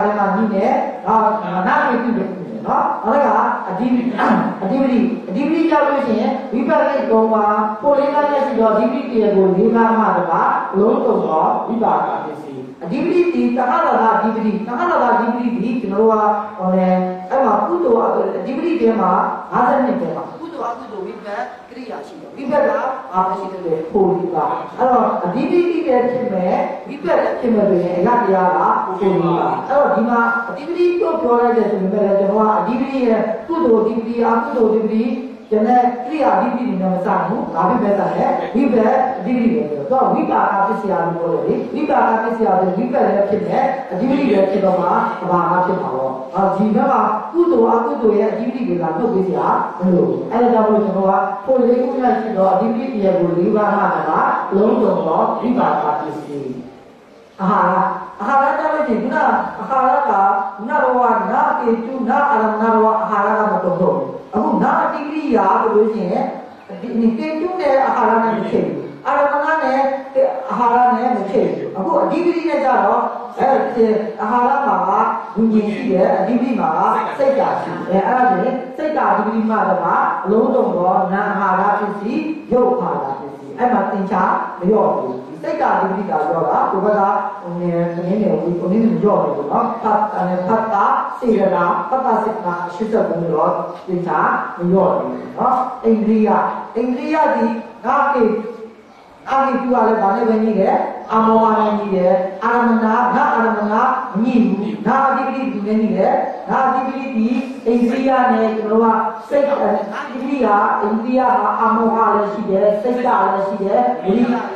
အဲ့မှာညီနဲ့ဟာနာမေပြုတယ်နော်အဲ့ဒါကအဒီအဒီပတိအဒီပတိကြောက်လို့ရှိရင်ဝိပဿနာကောမှာပိုလေးကားနဲ့ရှိတော့ဒီပတိတရားကိုလေးကားမှတပါလုံးစုံတော့ဝိပါကပစ္စည်းအဒီပတိဒီတဟလာတာဒီပတိတဟလာတာဒီပတိဒီကျွန်တော်တို့ကဟိုလေအဲ့မှာကုသိုလ်အဒီပတိတဲမှာ50နှစ်တဲမှာကု သိုလ်အကုသိုလ်ဝိပဿကရိယာရှိတယ်ဝိပဿနာအာမရှိတဲ့ပိုလေးကားအဲ့တော့အဒီပတိတဲဖြစ်မဲ့ဝိပဿနာဖြစ်မဲ့ဆိုရင်အရာတရားကပိုလေးကားအဲ့တော့ဒီမှာအဒီပတိတို့ပြောရတဲ့ဆိုရင်လည်းကျွန်တော်ကအဒီပတိရဲ့ကုသိုလ်ဒီပတိအကုသိုလ်ဒီပတိ ကျွန်တော်ကရိယာဒီပတိနဲ့မစားဘူးဒါပဲပဲစားတယ်ဝိပဿနာဒီပတိပဲဆိုတော့ဝိပါကပစ္စယလို့ပြောတယ်လေဝိပါကပစ္စယဆိုဝိပဿနာဖြစ်နေအဒီပတိပဲဖြစ်တော့မှဘာမှဖြစ်မှာပေါ့အော်ဒီဘက်ကကုသိုလ်အကုသိုလ်ရဲ့အဒီပတိတွေကနှုတ်ပေးစရာမလိုဘူးအဲဒါကြောင့်မို့ကျွန်တော်ကပိုလေးခုနဲ့ရှိတော့အဒီပတိရဲ့ကို၄ပါးမှတာကလုံးစုံတော့ဝိပါကပစ္စည်း အာဟာရအာဟာရကြလို့ရှိရင်ခုနအာဟာရကနရဝနာကေတုနာအရမနရဝအာဟာရကမတော်တော့ဘူးအခုနာအတိကိရိယာဆိုလို့ရှိရင်ဒီကေတုနဲ့အာဟာရနဲ့မဖြစ်ဘူးအာရမဏနဲ့အာဟာရနဲ့မဖြစ်ဘူးအခုအဒီကိရိနဲ့ကြတော့အဲအာဟာရမှာကဝိညာဉ်ရှိတယ်အဒီကိမှာကစိတ်ဓာတ်ရှိတယ်အဲအဲ့ဒါနဲ့စိတ်ဓာတ်အဒီကိမှာတော့အလုံးစုံတော့နာအာဟာရဖြစ်စီရုပ်အာဟာရဖြစ်စီအဲ့မှာသင်္ချာမလျော့ဘူး စိတ်ဓာတ်အဒီကိကရောတာဒီဘက်ကဟိုနေနေနေဟိုဟိုနေနေကြောက်နေလို့နော်ဖတ်တယ်ဖတ်တာစေရနာဖတ်တာစေနာရှိတဲ့ဘုံတော့သင်္ချာမလျော့ဘူးနော်အိန္ဒိယအိန္ဒိယဒီငါကေအာဂိတူကလည်းဗာနဲ့ပဲကြီးတယ်အမောဟာနဲ့ကြီးတယ်အာရမဏငါအာရမဏမညိဘူးငါအဓိပတိဒီနဲ့ကြီးတယ်ငါအဓိပတိဒီအိန္ဒိယနဲ့ကျွန်တော်ကစိတ်အဓိပတိကအိန္ဒိယဟာအမောဟာလည်းရှိတယ်စိတ်ကလည်းရှိတယ်ဝိရိယလည်းရှိတယ်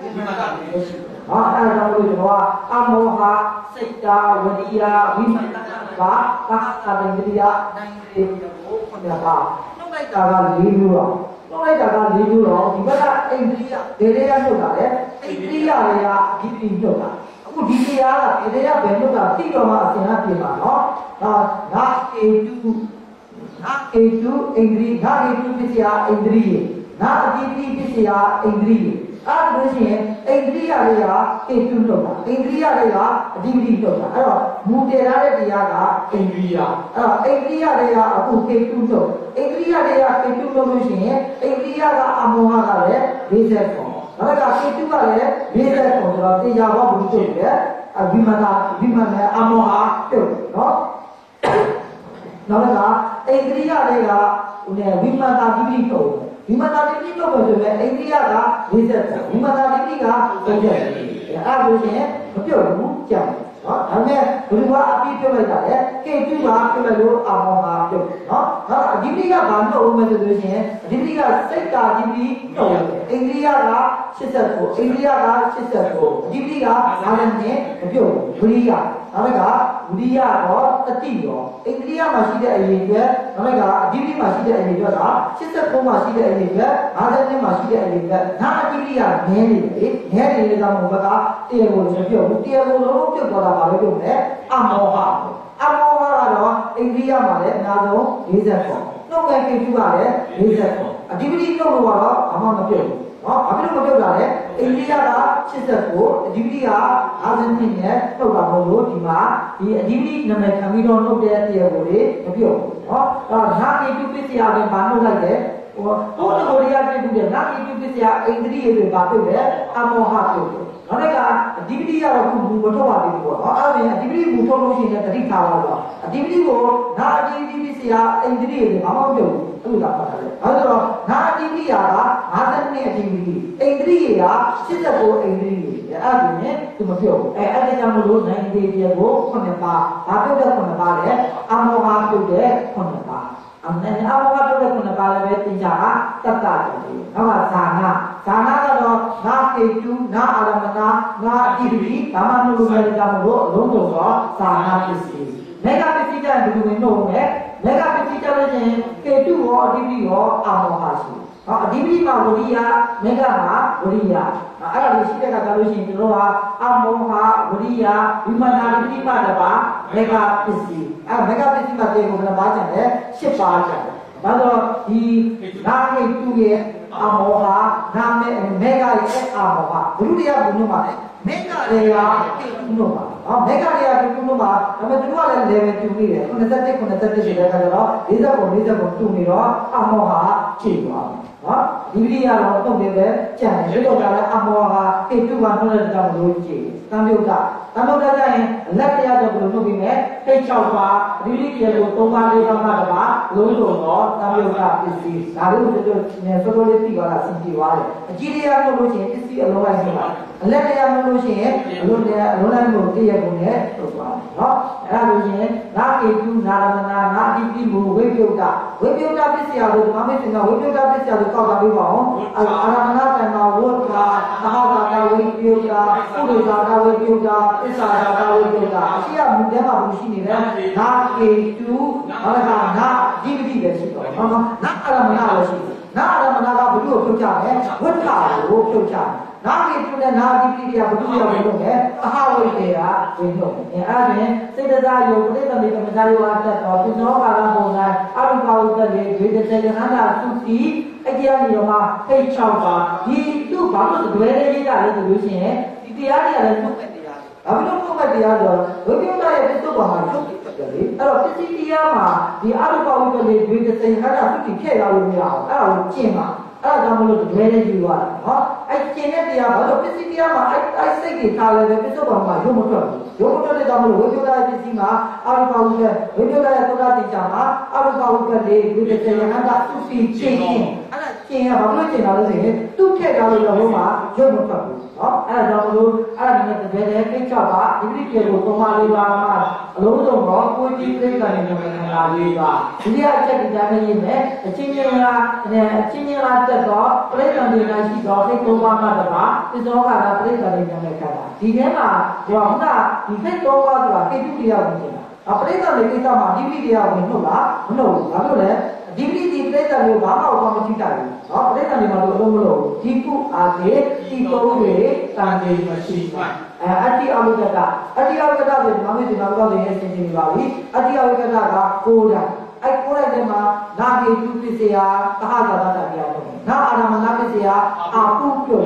ဝိမကလည်းရှိတယ်ဟာအဲ့ဒါကြောင့်လို့ကျွန်တော်ကအမောဟာစိတ်တာဝိရိယဝိမကပါကာသဗ္ဗန္ဒိယနိုင်တယ်ကိုခေါ်တာပါနှုတ်လိုက်တာက၄မျိုးတော့တော့လိုက်တာက၄မျိုးတော့ဒီဘက်ကအိန္ဒိယဒေရေရနှုတ်တာလေအိန္ဒိယတွေကအဒီပိနှုတ်တာအခုဒီတရားကဒေရေရဘယ်နှုတ်တာတိတော်မှာအစဉ်အပြေပါနော်ဒါငါအေတုငါအေတုအိန္ဒိငါအေတုပစ္စယအိန္ဒိယငါအတိပိပစ္စယအိန္ဒိယ အဲ့ဒါလို့ရှိရင်အိန္ဒိယတွေကအေတုနှုတ်တာအိန္ဒိယတွေကအဒီပိနှုတ်တာအဲ့တော့မူတည်ထားတဲ့တရားကအိန္ဒိယအဲ့တော့အိန္ဒိယတွေကအခုကေတုနှုတ်အိန္ဒိယတွေကကေတုနှုတ်လို့ရှိရင်အိန္ဒိယကအမောဟကလည်း40ပုံနောက်ကကေတုကလည်း40ပုံဆိုတော့တရားဘောဘူးတုတ်တယ်အဘိမနာဘိမနာအမောဟတုတ်နော်နောက်ကအိန္ဒိယတွေကဟိုနေဝိမနာတိပိတုတ် ဝိမနာတိပိတုတ်ဆိုရင်အိန္ဒိယက40ပုံဝိမနာတိပိက30အဲ့ဒါလို့ရှိရင်မပြုတ်ဘူးကြံ့နော်ဒါပေမဲ့ဘယ်လိုကအပြည့်ပြုတ်လိုက်တာလဲကေတုကပြုတ်လိုက်လို့အာမောဟပြုတ်နော်နောက်အဓိပတိကဘာလို့ဦးမယ်ဆိုလို့ရှိရင်အဓိပတိကစိတ်ကာအဓိပတိတော့အိန္ဒိယက89အိန္ဒိယက89အဓိပတိက50နဲ့မပြုတ်ဘူးဝိရိယနောက်က ဝိရိယတော့တတိရောအိန္ဒိယမှာရှိတဲ့အရေးအတွက်နောက်ကအဓိပတိမှာရှိတဲ့အရေးအတွက်က89မှာရှိတဲ့အရေးအတွက်50နဲ့မှာရှိတဲ့အရေးအတွက်နာအဓိပတိကနည်းနေတယ်နည်းနေတဲ့ကြောင့်ဘုဘကတရားကိုမပြုတ်ဘူးတရားကိုလုံးပြုတ်သွားတာပါပဲပြုတ်တယ်အမောဟအမောဟကတော့အိန္ဒိယမှာလည်းအများဆုံး40ပုံနှုတ်ကကိတုကလည်း40ပုံအဓိပတိနှုတ်လို့ကတော့အမှမပြုတ်ဘူး နော်ဘာဖြစ်လို့မပြုတ်တာလဲအိန္ဒိယက89အဓိပတိက50နှစ်နဲ့ထုတ်တာမဟုတ်လို့ဒီမှာဒီအဓိပတိနာမည်ခံပြီးတော့နှုတ်တဲ့တရားကိုလေမပြုတ်ဘူးနော်အဲ့တော့နာကိတုပစ္စယပဲဘာနှုတ်လိုက်လဲ ဟိုဘုရားကိုရီးယားပြည်သူတဲ့နာကိတုပစ္စယအိန္ဒိယတွေဘာပြုတ်လဲအမောဟပြုတ်တယ်နောက်တစ်ခါအဓိပတိကတော့ခုဘူမထုတ်ပါသေးဘူးပေါ့နော်အဲ့ဒါနဲ့အဓိပတိဘူထုတ်လို့ရှိရင်တတိထားပါတော့အဓိပတိကိုနာအဓိပတိပစ္စယအိန္ဒိယတွေဘာမှမပြုတ်ဘူးအဲ့လိုသာပတ်တယ်အဲဒါတော့နာအဓိပတိက50နှစ်အဓိပတိအိန္ဒိယက89အိန္ဒိယအဲ့ဒါနဲ့သူမပြုတ်ဘူးအဲအဲ့ဒါကြောင့်မလို့နိုင်ဒေဒီကို9ပါဘာပြုတ်တဲ့9ပါလဲအမောဟပြုတ်တဲ့9ပါ အမေအမောဟပြုတ်တဲ့9ပါလည်းပဲသင်္ကြန်ကတတ္တတယ်နောက်ကဇာနာဇာနာကတော့ငါကေတုငါအာရမဏငါအတိပိဘာမှမလုပ်ရတဲ့ကြောင့်မလို့အလုံးစုံတော့ဇာနာပစ္စည်းမေဃပစ္စည်းကြတဲ့ဘယ်လိုဝင်လို့လဲမေဃပစ္စည်းကြလို့ချင်းကေတုရောအတိပိရောအာမောဟရှိ ဟောအတိပိမှာဝရိယမေဃမှာဝရိယအဲ့ဒါလို့ရှိတဲ့ကကြလို့ရှိရင်တို့ဟာအမောဟဝရိယဝိမနာတိပိပါတပါမေဃပစ္စည်းအဲ့မေဃပစ္စည်းမှာတေကိုဘယ်နှပါးကျန်လဲ၈ပါးကျန်တယ်ဘာလို့ဒီနာဟိတုရဲ့အမောဟနာမေမေဃရဲ့အမောဟဘုရုတရားဘုံမှာလေမမေကလေးကတိတ်လို့ပါနော်မေကလေးကတိတ်လို့ပါဒါပေမဲ့သူကလည်း level တူနေတယ်97 97ရှိတဲ့အခါကျတော့40ပုံ40ပုံတူနေတော့အမောဟာဖြည့်သွားတယ် နော်ဒီပရိယာတော့တုတ်တယ်ပဲကြံတယ်ဒီတော့ကလည်းအမောဟာတိတ်တူကနှုတ်တဲ့ကြောင့်လို့ကြည့်တန်ပြုတ်က တန်ပြုတ်ကကြရင်လက်တရားတော့ဘယ်လိုလုပ်ပြီးမဲ့ထိတ်6ပါဒီပရိယာကို3ပါး4ပါးမှတပါလုံးစုံတော့တန်ပြုတ်ကပစ္စည်းဒါလို့တို့တို့စောစောလေးသိသွားတာစင်ကြည့်သွားတယ်အကြီးတရားလို့လို့ရှိရင်ပစ္စည်းအလုံးလိုက်ရှိပါအလက်တရားလို့လို့ရှိရင်အလုံးတရားအလုံးလိုက်ကိုသိရကုန်နဲ့ထုတ်သွားတယ်နော်အဲ့ဒါလို့ရှိရင်နာကေတုနာရမနာနာတိပိမူဝိပယုတ်တဝိပယုတ်တပစ္စယလို့ဘာမေစင်ကဝိပယုတ်တပစ္စယလို့ကောက်တာပြီးပါအောင်အာရမနာတန်မှာဝတ်တာသဟတာကဝိပယုတ်တာပုရိသာကဝိပယုတ်တာပစ္ဆာတာကဝိပယုတ်တာအရှိရမူတဲမှာဘူးရှိနေတယ်နာကေတုဟောတာနာဒီပတိပဲရှိတော့နော်နာအာရမနာလည်းရှိတယ်နာအာရမနာကဘုလို့ပြုတ်ကြတယ်ဝတ်တာကိုပြုတ်ကြတယ်နာမည်ပြုတဲ့နာတိပိတိကဘုသူရောက်လို့လေအဟဝိတေကဝင်လို့အဲအဲ့ဒါပြင်စေတသာယောပရိသမီကမဇာယောအတ္တတော်ပုဇောကာလပုံစံအရုပါဝတ္တလေဒေတစေယဟန္တာသုတိအကျဉ်းရောမှာထိတ်6ပါဒီသူ့ဘာလို့တွဲနေကြလဲဆိုလို့ရှိရင်ဒီတရားတွေကလည်း သူ့မဲ့တရားဘာလို့သူ့မဲ့တရားဆိုဝိပယုတ္တရဲ့ပြစ္ဆုတ်ပါမှာချုပ်တယ်လေအဲ့တော့ပစ္စည်းတရားမှာဒီအရုပါဝတ္တလေဒေတစေယဟန္တာသုတိဖြည့်ရလို့မရအောင်အဲ့ဒါကိုကျင့်ပါအဲ့ဒါကြောင့်မလို့တကယ်လည်းယူရတာနော်အဲ့ကျင်တဲ့တရားဘာလို့ပစ္စည်းတရားမှာအဲ့အဲ့စိတ်ကြီးထားလဲပဲပစ္စုပန်မှာရုပ်မထွက်ဘူးရုပ်မထွက်တဲ့ကြောင့်မလို့ဝိပဿနာပစ္စည်းမှာအာရုံပါဝုရဲ့ဝိပဿနာရဲ့သုဒ္ဓတိချာမှာအာရုံပါဝုကလေးဒီတဲ့ယဟန္တာသူစီချင်းအဲ့ဒါ ကျင်ရဘာလို့ကျင်တာလဲဆိုရင်သူ့ထက်ကြလို့တော့ဟိုမှာရုပ်မထွက်ဘူးနော်အဲ့ဒါကြောင့်မလို့အဲ့ဒါနဲ့တကယ်လည်းကိစ္စပါဒီပိကေကိုသုံးပါလေးပါမှာအလုံးစုံတော့ကိုကြီးပြိတ္တာနဲ့ခန္ဓာလေးပါဒီရအချက်တရားနဲ့ရင်းနဲ့အချင်းချင်းကအချင်းချင်းကတက်တော့ပြိတ္တာတွေရှိတော့စိတ်သုံးပါးမှတပါပစ္စောကတာပြိတ္တာတွေနဲ့ခန္ဓာဒီထဲမှာဟိုကဒီစိတ်သုံးပါးဆိုတာကိတုတရားဝင်နေတာအပရိသတ်တွေကိစ္စမှာဒီပိတရားဝင်ဟုတ်လားမဟုတ်ဘူးဘာလို့လဲဒီပိဒီ ဋိသမျိုးဘာမှတော့မကြည့်တာဘူး။နော်ပဋိသမျိုးမှာတော့အလုံးမလုံးဒီကုအားဖြင့်ဒီသုံးတွေတန်တယ်မရှိဘူး။အဲအတ္တိအဝိကတအတ္တိအဝိကတဆိုမမေ့ဒီနောက်တော့လည်းသိနေပါပြီ။အတ္တိအဝိကတကကိုးတာအဲကိုးတဲ့မှာနာပြေတုပစ္စယသဟသာတာတရားတော့။နာအာရမနာပစ္စယအာပုပ္ပယော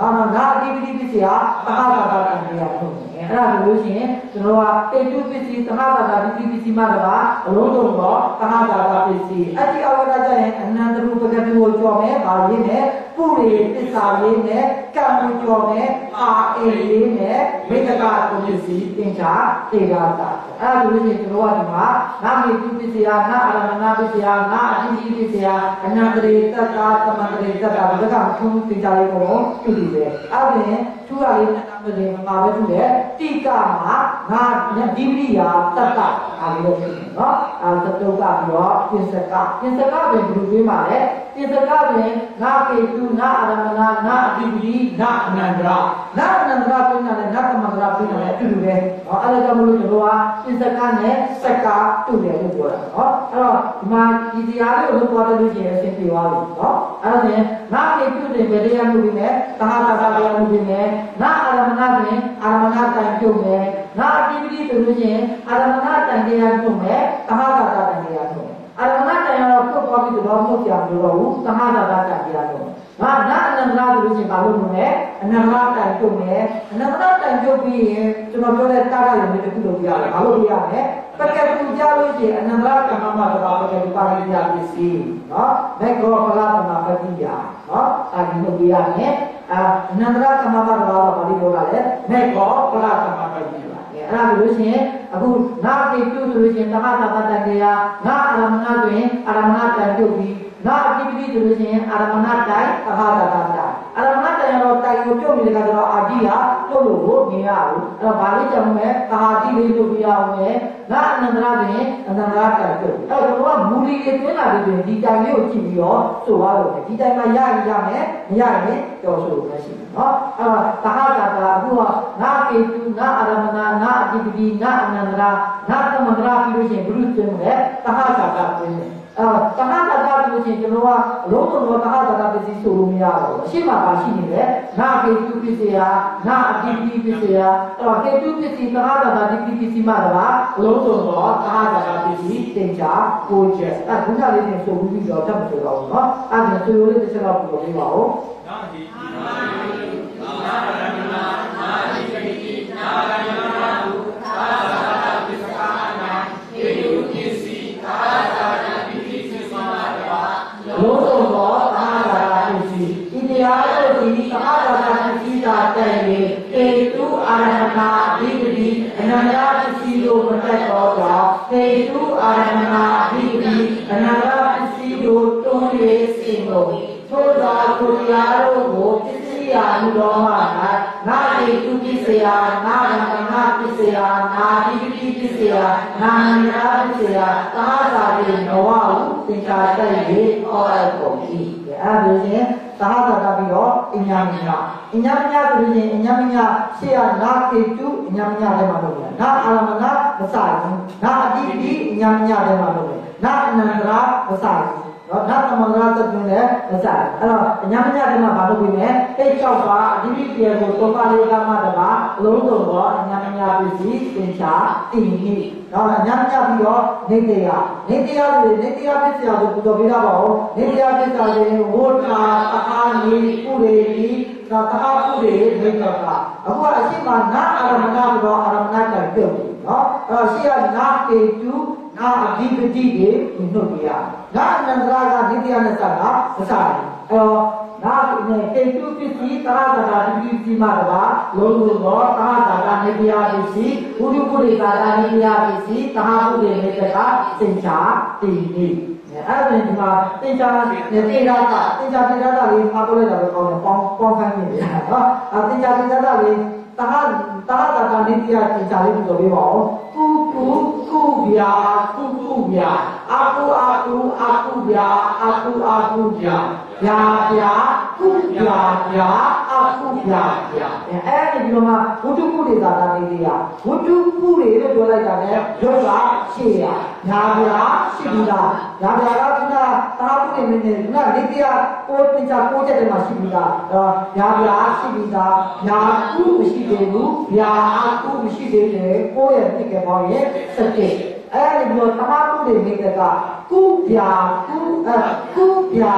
ဒါမှနာအတိပတိပစ္စယသဟဂတတတရားတော့အဲ့ဒါလို့ရှိရင်ကျွန်တော်ကတေတုပစ္စည်းသဟဂတတိပစ္စည်းမှတပါအလုံးစုံတော့သဟဂတပစ္စည်းအတ္တိအဝိကတကျရင်အနန္တရူပကတိကိုကြော်မယ်ဗာရင်းနဲ့ ပုရိပစ္စာရင်းနဲ့ကံကိုကြော်မယ်အာအေရင်းနဲ့မိတ္တကပစ္စည်းသင်္ချာတေဂတာအဲ့ဒါလို့ရှိရင်ကျွန်တော်ကဒီမှာနာမေတုပစ္စယနာအာရမဏပစ္စယနာအတိပစ္စယအနန္တရေတတ္တာသမန္တရေတတ္တာဘက်ကထုံးသင်္ချာလေးကိုပြုပြီးပဲအဲ့ဒါရင် သူကလေးနဲ့မလေးမှာပဲသူလေတိကမှာငါဒီပရိယာတတ္တအားလေးလို့ဖြစ်တယ်နော်အဲသတုကပြီးတော့ပြင်စကပြင်စကပဲဘယ်လိုပြေးမှာလဲပြင်စကပဲနာကေတုနာအာရမဏနာအတိပိနာအနန္တရာနာအနန္တရာပြင်တာနဲ့နာသမန္တရာပြင်တာနဲ့အတူတူပဲ ဟောအဲ့ဒါကြောင့်မလို့ကျွန်တော်ကပြင်စကနဲ့စက်ကတူတယ်လို့ပြောတာနော်အဲ့တော့ဒီမှာဒီတရားလေးကိုလို့ပြောတယ်လို့ရှိရင်အဆင်ပြေသွားပြီနော်အဲ့ဒါနဲ့နာကေတုတွေဘယ်တရားလို့ပြီးလဲသဟတာတရားလို့ပြီးလဲနာအာရမဏတွင်အာရမဏတိုင်ပြုတ်မယ်နာအတိပိဆိုလို့ရှိရင်အာရမဏတိုင်တရားပြုတ်မယ်သဟတာတိုင်တရားပြုတ်မယ်အာရမဏတိုင်ရောပြုတ်သွားပြီဆိုတော့မှုပြမလို့တော့ဘူးသဟတာတိုင်တရားပြုတ်မယ် ငါနာအနန္တရာဆိုလို့ရှိရင်ဘာလို့မလဲအနန္တရာတိုင်ပြုတ်မယ်အနန္တရာတိုင်ပြုတ်ပြီးရင်ကျွန်တော်ပြောတဲ့တာရရုံနဲ့တခုလုပ်ပြရတယ်ဘာလို့ပြရမလဲပကပူကြလို့ရှိရင်အနန္တရာကမ္မမတော်ပကပူပါရိယပစ္စည်းနော်မေကောဖလာသမပတိယနော်အဲဒီလုပ်ပြရမယ်အာအနန္တရာကမ္မမတော်ဘာလို့ပြောတာလဲမေကောဖလာသမပတိယ အဲ့ဒါလို့ရှိရင်အခုနာကိတုဆိုလို့ရှိရင်တမတာတတတရားနာအာရမဏတွင်အာရမဏတန်ပြုတ်ပြီးနာအတိပတိဆိုလို့ရှိရင်အာရမဏတိုင်သဘာတတတာ အာရမဏတိုင်ရောတိုင်ကိုပြုတ်နေတဲ့ကတော့အာတိဟာပြုတ်လို့ကိုမြင်ရဘူးအဲ့တော့ဗာလေးကြောင့်မဲ့အာတိလေးလုပ်ပြရအောင်လေနာအနန္တရာတွင်အနန္တရာတိုင်ပြုတ်အဲ့တော့ကမူလီတွေတွင်းလာပြီးတွင်ဒီတိုင်လေးကိုကြည့်ပြီးတော့ဆိုရလို့ဒီတိုင်မှာရရင်ရမယ်မရရင်ကြော်ဆိုလို့မရှိဘူးเนาะအဲ့တော့သဟတာတာအခုကနာကေတုနာအာရမဏနာအတိပတိနာအနန္တရာနာသမန္တရာပြီးလို့ရှိရင်ဘုရုသွင်းမယ်သဟတာတာတွင်းတယ် အဲတဟတာတာပြုချင်းကျွန်တော်ကအလုံးစုံသောတဟတာတာပစ္စည်းဆိုလို့မရဘူးအရှိမပါရှိနေတယ်နာကေတုပစ္စည်းဟာနာအတိတိပစ္စည်းဟာတော့ကေတုပစ္စည်းတဟတာတာတိတိပစ္စည်းမှာတော့အလုံးစုံသောတဟတာတာပစ္စည်းသင်္ချာကိုကျက်အခုကလေးတင်ဆိုပြီးတော့တက်မဆိုတော့ဘူးနော်အဲ့ဒါဆိုလို့တစ်ချက်တော့ပြောပေးပါဦးနာဟိနာဟိနာရမနာနာဟိတိနာရမနာဘုသာ နန္တပစ္စည်းတို့မတက်တော့ကြောင့်တေတုအာရမဏအဓိပတိအနန္တပစ္စည်းတို့တွန်း၍စင်ကုန်ထို့သောကိုတရားတို့ကိုပစ္စည်းရာမူတော်မှာနာတေတုပစ္စယနာရမဏပစ္စယနာဓိပတိပစ္စယနာန္တပစ္စယသဟဇာတိနဝဟုသင်္ချာတိုက်၍ဟောအပ်ကုန်၏အဲဒါဆိုရင် သဟဇာတာပြီးတော့အညာမညာအညာမညာဆိုရင်အညာမညာရှေ့ကနာတေတုအညာမညာထဲမှာလုပ်တယ်နာအာရမဏမစဘူးနာအတိပိအညာမညာထဲမှာလုပ်တယ်နာအနန္တရာမစဘူး တော့ဓာတ်သမန္တရာသတွင်လည်းမစဘူးအဲ့တော့အညာမညာထဲမှာဘာလုပ်ပြီးလဲအိတ်၆ပါအတိပိပြေကိုသုံးပါးလေးကမှတပါအလုံးစုံတော့အညာမညာပစ္စည်းသင်္ချာတည်နိတော့အညာမညာပြီးတော့နေတရားနေတရားဆိုရင်နေတရားပစ္စယကိုပူတော်ပေးတာပါဦးနေတရားပစ္စယဆိုရင်ဝဋ္ဌာတအားနေပုရိတိသာတအားပုရိနေကတာအခုအရှိမနာအာရမဏဘောအာရမဏကပြုတ်ပြီနော်အဲ့တော့ရှိရနာကေတုနာအဓိပတိတွေနှုတ်ပြရ နာအနန္တရာကနေတရားနဲ့စတာမစားဘူးအဲ့တော့နာနဲ့တေတုပစ္စည်းသာသနာတိပစ္စည်းမှာကလုံးလုံးတော့သာသနာနေတရားပစ္စည်းဘုဒ္ဓပုရိသာသာနေတရားပစ္စည်းသာဟုတွေနေတဲ့ကစင်ချာတည်နေအဲ့ဒါနဲ့ဒီမှာသင်္ချာနဲ့တေရတာသင်္ချာတေရတာလေးအားကိုးလိုက်တာပဲကောင်းတယ်ပေါင်းပေါင်းခိုင်းနေတယ်နော်အဲသင်္ချာတေရတာလေးတဟတဟတာကနေတရားသင်္ချာလေးပြောပေးပါဦးကုကုကုဗျာကုကုဗျာ အာကုအာကုအာကုဗျာအာကုအာကုဗျာဗျာဗျာကုဗျာဗျာအာကုဗျာဗျာအဲ့ဒီဒီမှာဝတ္ထုကုတွေသာတာလေးတွေကဝတ္ထုကုတွေလို့ပြောလိုက်တာလေရုပ်ကရှေ့ရညာဗျာရှိဘူးလားညာဗျာကခုနသာကုတွေမင်းနဲ့ခုနနေတရားကိုတင်ချကိုချက်တွေမှာရှိဘူးလားညာဗျာရှိဘူးလားညာကုမရှိသေးဘူးဗျာအာကုမရှိသေးတယ်ကိုယ့်ရဲ့သိကြပေါင်းရဲ့စတိ အဲ့ဒီလိုတမပုတွေမိကကကုပြာကုအကုပြာ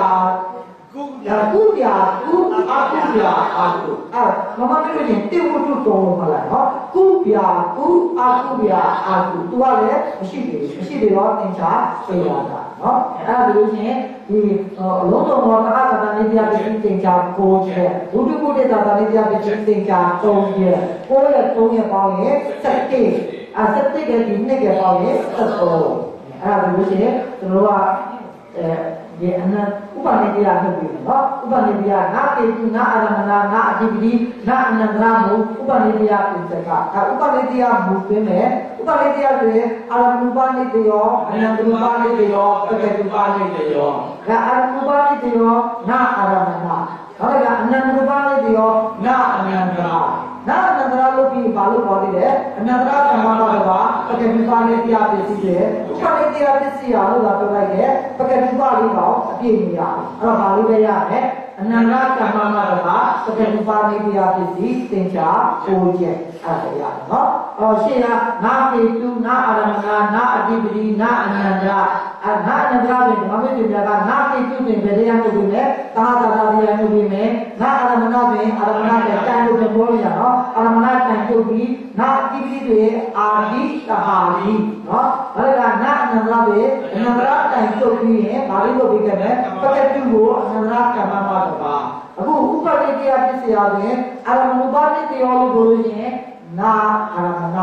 ကုပြာကုပြာကုအကုပြာအကုအဲ့မမတို့ရင်တေဝတုတော်မှာလားနော်ကုပြာကုအကုပြာအကုသူကလည်းမရှိသေးဘူးမရှိသေးတော့သင်္ချာပြေရတာနော်အဲ့ဒါလို့ရှင်ဒီအလုံးစုံသောတာသနာနိတရားပစ္စည်းသင်္ချာကိုချက်ဘုဒ္ဓဘုဒ္ဓတာသနာနိတရားပစ္စည်းသင်္ချာ၃ရက်၉ရက်၃ရက်ပေါင်းရင်၁၁ အဲစက်တိတ်ကဒီနှစ်ကပေါင်းရင်သတ်ဆုံးအဲ့ဒါလို့ရှိရင်ကျွန်တော်ကအဲဒီအနဥပနိတရားထုတ်ပြီးနော်ဥပနိတရားငါတေတုငါအာရမဏငါအတိပတိငါအနန္တရာမုဥပနိတရားပိစကအဲဥပနိတရားမူပင်းမယ်ဥပနိတရားတွေအာရမဏုပနိတယောအနန္တရူပနိတယောပကတုပနိတယောဒါအာရမဏုပနိတယောငါအာရမဏဒါကအနန္တရူပနိတယောငါအနန္တရာ နာအနန္တရာလို့ပြီးဘာလို့ပြောသေးလဲအနန္တရာကမ္မပါတော့ပကတိပါနေတရားပစ္စည်းလေဥပနိတရားပစ္စည်းရလို့လာပြောလိုက်တယ်ပကတိပါလေးတော့အပြည့်မရဘူးအဲ့တော့ဘာလို့လဲရလဲအနန္တကမ္မမတဘာပကတိပါနေတရားပစ္စည်းသင်္ချာကိုချက်အဲ့ဒါရတယ်နော် အော်ရှင်းလားနာပေတုနာအာရမဏနာအဓိပတိနာအနန္တအနာအနန္တပဲဓမ္မမေတ္တာကနာပေတုပင်ဗေဒယလို့ပြီးမယ်သာသာသာရလို့ပြီးမယ်နာအာရမဏပင်အာရမဏပဲတန်လို့ပြောရနော်အာရမဏတန်ပြုတ်ပြီးနာအဓိပတိတွေအာဒီတဟာလီနော်အဲ့ဒါကနာအနန္တပဲအနန္တတန်ပြုတ်ပြီးရင်ဘာလို့လုပ်ပြီးခဲ့မလဲပကတုကိုအနန္တကမ္မမတပါအခုဥပဒေတရားပစ္စယတွင်အာရမဏပါတိတရားလို့ပြောလို့ရင် နာအာရမဏ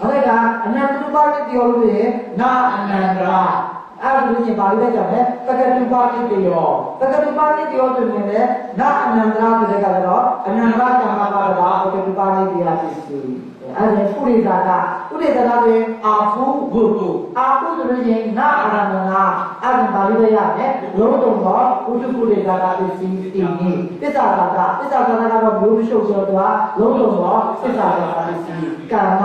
အဲ့ဒါကအနန္တပါတိတရားလို့ရင်နာအနန္တရာအဲ့ဒါလို့ညပါလိမ့်ကြတယ်ပကတုပါတိတယောပကတုပါတိတယောဆိုရင်လည်းနာအနန္တရာဆိုတဲ့ကတော့အနန္တရာကမ္မပါတာပကတုပါတိတရားပစ္စည်း အဲ့ဒါပုရိသတာပုရိသတာဆိုရင်အာဖုဘုဟုအာဖုဆိုရင်နာအရမဏအဲ့ဒါပါဠိရရတယ်လုံးတုံတော့ဥဒ္ဓပုရိသတာပစ္စည်းတည်နေပစ္ဆာတာကပစ္ဆာတာကတော့ဘုရုရှုပ်ဆိုတော့လုံးတုံတော့ပစ္ဆာတာပစ္စည်းကာမ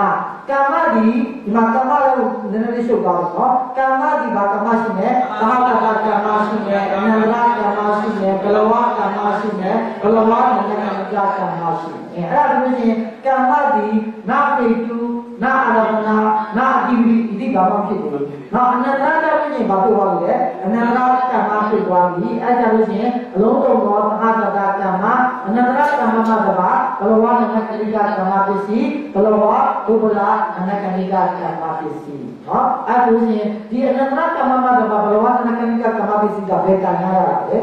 ကာမဒီဒီမှာကာမလည်းနည်းနည်းလေးရှုပ်သွားတယ်နော်ကာမဒီဘာကာမရှိနေဘာဟာတာကာမရှိနေအနန္တကာမရှိနေဘလဝကာမရှိနေဘလဝနန္ဒကာမရှိနေအဲ့ဒါလို့ရှိရင်ကာမဒီနာပေတု နနာအာရမဏနာအတိပတိဒီဘာမှဖြစ်တယ်နော်အနန္တရကြလို့ချင်းဘာဖြစ်သွားလဲအနန္တရကမ္မဖြစ်သွားပြီအဲကြလို့ချင်းအလုံးစုံသောသဟတတကမ္မအနန္တရကမ္မမှာတပါဘလဝနနကလိကကမ္မပစ္စည်းဘလဝဒုပလာနနကလိကကမ္မပစ္စည်းနော်အဲဒါချင်းဒီအနန္တရကမ္မမှာတပါဘလဝနနကလိကကမ္မပစ္စည်းကဘယ်ကံရရလဲ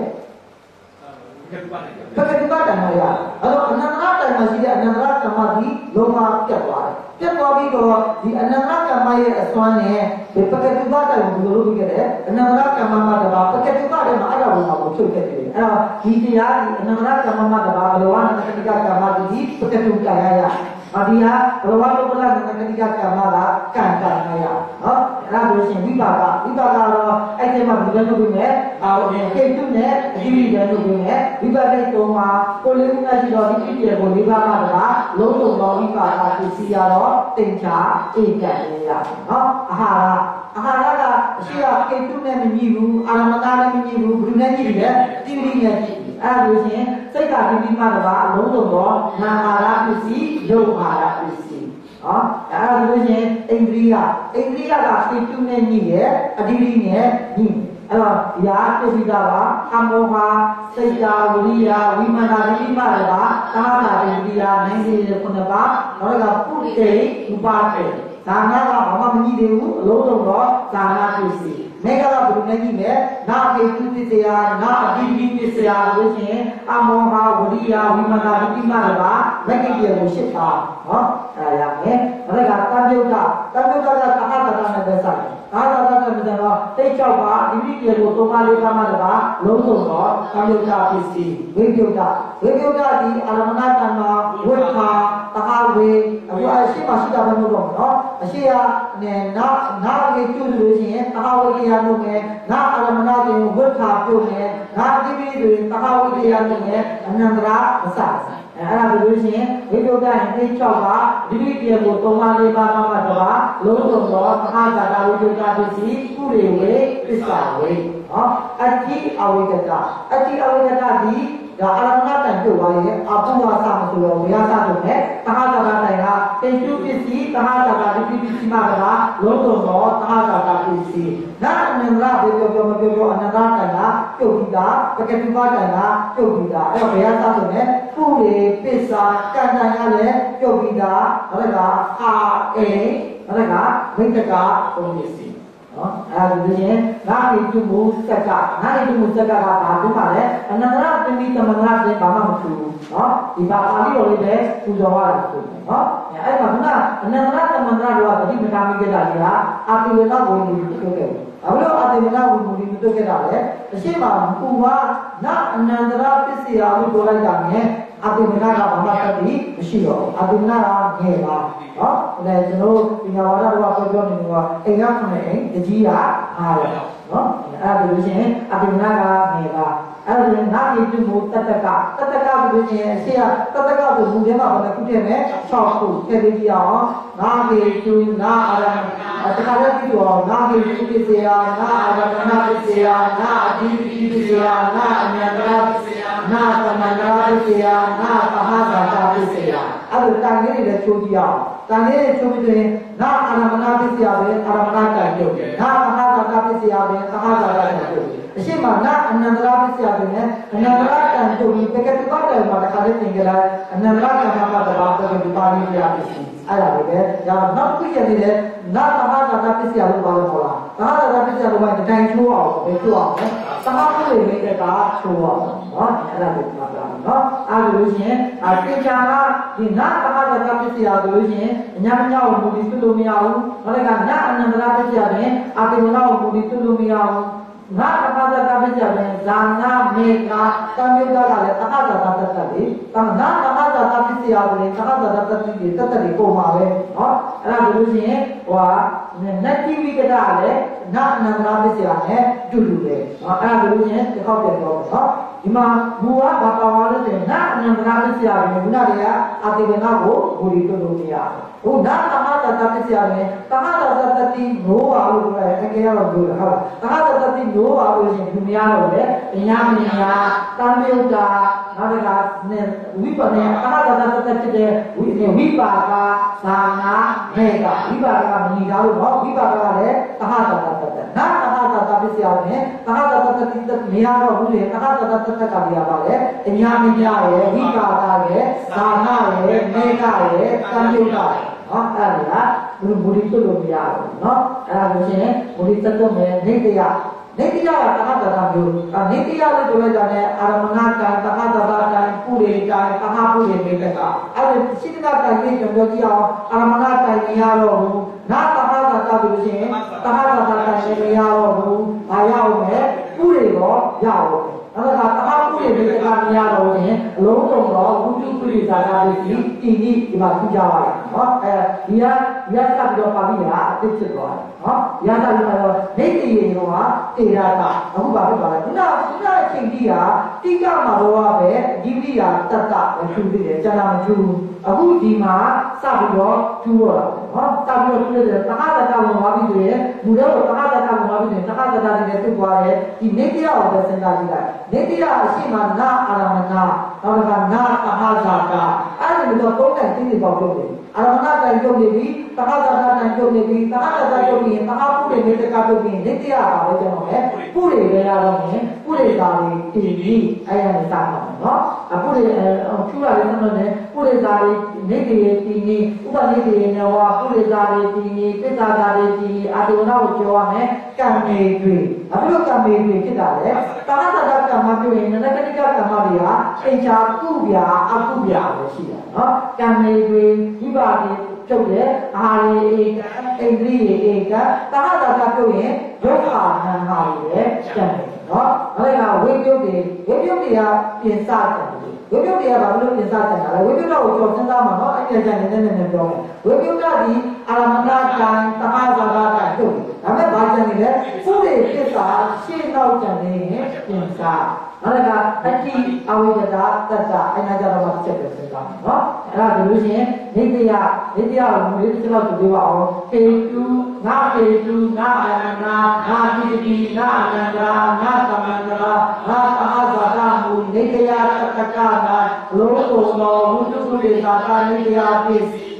ပကတိပတံရအဲ့တော့အနန္တရတံမှာရှိတဲ့အနန္တရကမ္မဒီလောကပြတ်သွားတယ်ပြတ်သွားပြီးတော့ဒီအနန္တရကမ္မရဲ့အစွမ်းနဲ့ဒီပကတိပတံကိုဘယ်လိုလုပ်ခဲ့လဲအနန္တရကမ္မမှာတပါပကတိပတံမှာအဲ့ဒါကိုကိုဖြုတ်ခဲ့တယ်အဲ့တော့ဒီတရားဒီအနန္တရကမ္မမှာတပါဘလောကနတတိကကမ္မဒီပကတိကရရ အဒီဟာဘဝလောကလနတတိကကမ္မကကံကံရရနော်အဲ့ဒါလို့ရှိရင်ဝိပါကဝိပါကတော့အဲ့ဒီမှာဒီလိုလုပ်ပြီးမဲ့အာဟိတုနဲ့အဒီရီလည်းလုပ်ပြီးမဲ့ဝိပါကိတုံးမှာကိုလေးကရှိတော့ဒီပြည့်ကိုလေးပါးမှာကလုံးလုံးသောဝိပါကပစ္စည်းရတော့တင်ချာဧကံရရနော်အာဟာရအာဟာရကအရှိကဟိတုနဲ့မညီဘူးအာရမဏနဲ့မညီဘူးဘုရားညီတယ်တိရိနဲ့ညီတယ် အဲ့ဒါလို့ရှိရင်စိတ်ကဒီဒီမှာကအလုံးစုံသောနာဟာရပစ္စည်းယုတ်ဟာရပစ္စည်းနော်အဲ့ဒါလို့ရှိရင်အိန္ဒြိယအိန္ဒြိယကစိတ်တုနဲ့ညီရဲ့အတိရိနဲ့ညီအဲ့တော့ဒီဟာပြုပြီးသားပါအမောဟာစိတ်တာဝိရိယဝိမာနာဒီမှာကသာသာတာတိရိယနိုင်စီခုနှစ်ပါးနောက်ကပုတေဥပါတေ ဒါနကဘာမှမကြည့်သေးဘူးအလုံးစုံတော့ဒါနပစ္စည်းမေကလာဘုရားကြီးနဲ့နာခေတုပစ္စယနာအတိပိပစ္စယလို့ရှိရင်အမောဟဝရိယဝိမနာတိမရပါမဂ္ဂိတေကိုရှစ်ပါနော်အဲဒါရမယ် ဒါကတန်ပြုတ်ကတန်ပြုတ်ကသဟတတာနဲ့ပဲဆိုင်သာသာသာနဲ့တော့တိတ်ချောက်ပါဒီပိတေကိုသုံးပါးလေးပါးမှတပါလုံးစုံတော့တန်ပြုတ်ကပစ္စည်းဝိပြုတ်ကဝိပြုတ်ကဒီအာရမဏတဏ္ဍဝိခာတဟဝေအခုအရှိမရှိတာပဲလို့တော့နော်အရှိရနဲ့နာနာလေးပြုလို့ရှိရင်တဟဝေရလို့မယ်နာအာရမဏကိုဝိခာပြုမယ်နာတိပိတွေတဟဝေရလို့မယ်အနန္တရာမစ အဲ့ဒါလို့ရှိရင်ဝိပ္ပဒရင်သိချောက်ပါဒီလိုပြေကိုသုံးပါးလေးပါးမှမှတပါလုံးစုံသောသဟဇာတာဝိပ္ပဒပစ္စည်းကုရေဝေပစ္စာဝေဟောအတ္တိအဝိကတအတ္တိအဝိကတဒီ ဒါအရမဏတန်ပြုတ်သွားရဲ့အပုဝါသမဆိုရောဝေယသတို့နဲ့သဟဇာတာတိုင်ဟာတေကျုပစ္စည်းသဟဇာတာဒီပစ္စည်းမှာကလုံးစုံသောသဟဇာတာပစ္စည်းနာအနန္တရဘေပြောပြောမပြောပြောအနန္တတန်ကပြုတ်ပြီးသားပကတိပတန်ကပြုတ်ပြီးသားအဲ့တော့ဝေယသဆိုနဲ့ပုရေပစ္စာကံတန်ကလည်းပြုတ်ပြီးသားဒါကအာအေဒါကမိတ္တကပုံပစ္စည်း နော်အဲ့ဒါဒီရင်ငါ့ဒီတုမှုစက်ကငါ့ဒီတုမှုစက်ကကဘာလို့ပါလဲအနန္တရပင်ပြီးသမန္တရပြင်ဘာမှမထူဘူးနော်ဒီပါပါဠိတော်လေးပဲပူဇော်ရတယ်ဆိုနော်အဲ့မှာခုနအနန္တရသမန္တရတို့ကတတိပဌာမိကြတာကြီးဟာအာတိဝေနဝိနည်းပြောခဲ့တယ်ဘာလို့အာတိဝေနဝိနည်းမပြောခဲ့တာလဲအရှိမပူဝါနာအနန္တရပစ္စယလို့ပြောလိုက်တာနဲ့အတိမနာကဘာမှတတ်ပြီးမရှိတော့ဘူးအတိမနာကငယ်ပါနော် ဒါကျွန်တော်ပညာဝါဒတော့ပြောပြောနေတယ်ကအိမ်ကခနဲ့အိမ်တကြီးကအားရနော်အဲ့ဒါလို့ရှိရင်အတိမနာကငယ်ပါအဲ့ဒါလည်းနာယေတုမူတတကတတကဆိုရင်အရှိကတတကဆိုမူထဲမှာဘာလဲခုတည်းနဲ့6ခုထည့်ပေးကြအောင်နာယေတုနာအာရမတခါလည်းပြီးတော့နာယေတုပစ္စယနာအာရမနာပစ္စယနာအတိပစ္စယနာအမြတ်နာပစ္စယနာသမန္တရာပစ္စယနာသဟဇာတာပစ္စယအဲ့ဒါတန်လေးတွေချိုးကြည့်အောင် တန်လေးတွေချိုးပြီးရင်နာအာရမနာပစ္စယပဲအာရမနာကံပြုတ်နာသဟဇာတာပစ္စယပဲသဟဇာတာကံပြုတ်အရှိမနာအနန္တရာပစ္စယပဲနဲ့အနန္တရာကံပြုတ်ပြီးတကတိပတ်တယ်မှာတခါလေးသင်ကြလိုက်အနန္တရာကံမှာတဘာတကတိပါဠိပြပစ္စည်းအဲ့ဒါပဲဒါနောက်ပြည့်နေတဲ့နာသဟဇာတာပစ္စယလို့ပါလို့ခေါ်တာ သဟဇာတာပစ္စယလို့ကတတိုင်းချိုးအောင်ပဲချိုးအောင်နော်သဟပုရိမိတ်ကချိုးအောင်နော်အဲ့ဒါကိုပြောတာနော်အဲ့လိုလို့ရှိရင်အတေချာကဒီနာသဟဇာတာပစ္စယဆိုလို့ရှိရင်အညာမညာကိုမူပြီးပြုလို့မရဘူးဘာလဲကနာအနန္တရာပစ္စယနဲ့အာတိမနာကိုမူပြီးပြုလို့မရဘူးငါတပဒကပစ္စယနဲ့ဇာနာမေကသံယုတ်ကလည်းသဟဇာတာတတ်တယ်လေ။ဒါနာသဟဇာတာပစ္စယကိုလည်းသဟဇာတာတတ်တယ်တတ်တယ်ပုံပါပဲ။နော်။ အဲ့ဒါလို့ရှိရင်ဟိုဟာနတ်တိဝိကတလည်းနာအနန္တရာပစ္စယနဲ့တူတူပဲ။နော်။အဲ့ဒါလို့ရှိရင်တစ်ခေါက်ပြန်တော့နော်။ဒီမှာမူဝါဘာပါဝါလို့ဆိုရင်နာအနန္တရာပစ္စယကိုခုနကအာတိဝနာကိုဘူရီတို့လို့မရဘူး။ဟိုနာသဟဇာတာပစ္စယနဲ့သဟဇာတာတတိမိုးပါလို့ပြောတယ်အကယ်တော့ပြောတယ်ဟုတ်လား။သဟဇာတာတတိမိုးပါလို့ရှိရင်ဒီများတော့လေအညာမညာတံမြုပ်တာ နောက်တစ်ခါဝိပဿနာအဟာကတတတဖြစ်တဲ့ဝိဝိပါကသာနာမေကဝိပါကမညီတာလို့နော်ဝိပါကလည်းအဟာကတတတနာအဟာကတပစ္စယနဲ့အဟာကတတတိတမရတော့ဘူးလေအဟာကတတတကပြရပါလေအညာမညာရဲ့ဝိပါကရဲ့သာနာရဲ့မေကရဲ့ကံပြုတ်တာနော်အဲ့ဒါကဘုရားပြုလို့မရဘူးနော်အဲ့ဒါလို့ရှိရင်ဘုရားသက်တော့မယ်နေတရား နေတရားကတခါတခါမျိုးနေတရားလို့ပြောလိုက်တာနဲ့အာရမဏကံတခါတခါကံပုရိကံတခါပုရိမေတကအဲ့ဒါစိတ္တကံကြီးကျွန်တော်ကြည့်အောင်အာရမဏကံမရတော့ဘူးနာတခါတခါလို့ရှိရင်တခါတခါကံမရတော့ဘူးဘာရအောင်လဲပုရိရောရအောင်အဲ့ဒါကတခါပုရိမေတကမရတော့ရင်အလုံးစုံတော့ဝိတုပုရိသာနာလေးဒီဒီဒီဒီမှာကြည့်ကြပါလား နော်အဲဒီကရတ်ပြီးတော့ပါဠိကအသိဖြစ်သွားတယ်နော်ရတ်ပြီးတော့နေတည်ရင်တော့တေရတာအခုပါဖြစ်သွားတယ်ခုနခုနအချိန်ကြီးကတိကမှာတော့ပဲဒီပိယာတတ္တပဲထူသေးတယ်ကျန်တာမထူအခုဒီမှာစပြီးတော့ထူတော့နော်စပြီးတော့ထူရတယ်တခါတခါဝင်သွားပြီဆိုရင်မူတော့တခါတခါဝင်သွားပြီဆိုရင်တခါတခါတည်းနဲ့ဖြစ်သွားတယ်ဒီနေတရားကိုပဲစဉ်းစားကြည့်လိုက်နေတရားအရှိမနာအာရမဏ နောက်တစ်ခါနာသဟဇာတာအဲ့ဒီလိုတော့သုံးတဲ့သိနေပေါ့ပြောတယ်အာရမဏကံပြုတ်နေပြီသဟဇာတာကံပြုတ်နေပြီသဟဇာတာပြုတ်ပြီးရင်သဟပုရိနေတကပြုတ်ပြီးရင်နေတရားပါပဲကျွန်တော်ပဲပုရိပဲရတော့မယ်ပုရိသာလေးတည်ပြီးအဲ့ဒါနဲ့စမှာနော်အပုရိထူရတယ်ဆိုတော့လည်းပုရိသာလေးနေတည်တည်နေဥပနိတည်နေဝါပုရိသာလေးတည်နေပိဿာသာလေးတည်နေအာတေဝနာကိုပြောရမယ်ကံမေတွေအခုလိုကံမေတွေဖြစ်တာလေသဟဇာ တာကံမပြုတ်ရင်နတကတိကကံမတွေကအိချာကုပြာအကုပြာပဲရှိတာနော်ကံမေတွေဝိပါတိကျုပ်ရဲ့အာရေဧကဣန္ဒြိရေဧကတာဟတာကပြုတ်ရင်ဒုက္ခနာဟာတွေပဲကျန်တယ်နော်အဲ့ဒါကဝိပြုတ်တွေဝိပြုတ်တွေကပြင်စတယ်ဝိပြုတ်တွေကဘာလို့ပြင်စတယ်လဲဝိပြုတ်တော့ကိုကျော်စဉ်းစားမှာနော်အဲ့ဒီကျန်နေနေနေပြောမယ်ဝိပြုတ်ကဒီအာရမဏကံတဟဇာကကပြုတ် ဒါပေမဲ့ဘာကျန်နေလဲပုရိပစ္စာရှင်းတော့ကျန်နေရင်ပြင်စအဲ့ဒါကအတ္တိအဝိဒတာတတ္တအဲ့ဒါကြတော့မှချက်ပဲစဉ်းစားမှာနော်အဲ့ဒါဒီလိုရှင်နေတရားနေတရားကိုလေးတစ်လောက်ပြောပါအောင်ပေတုငါပေတုငါအနန္နာငါပိတိငါအနန္တရာငါသမန္တရာငါသဟဇာတမူနေတရားတတ္တကနာလုံးစုံသောဝိတုပုရိသာသနေတရားပစ္စည်းဣတရားတို့သည်နေတရားပစ္စည်းသာတိုက်ပေတုအာရမဏအဓိပတိအနန္တရာသမန္တရာသဟဇာတပစ္စည်းကိုမတတ်သောကြောင့်ပေတုအာရမဏအဓိပတိအနန္တရာသမန္တရာသဟဇာတပစ္စည်း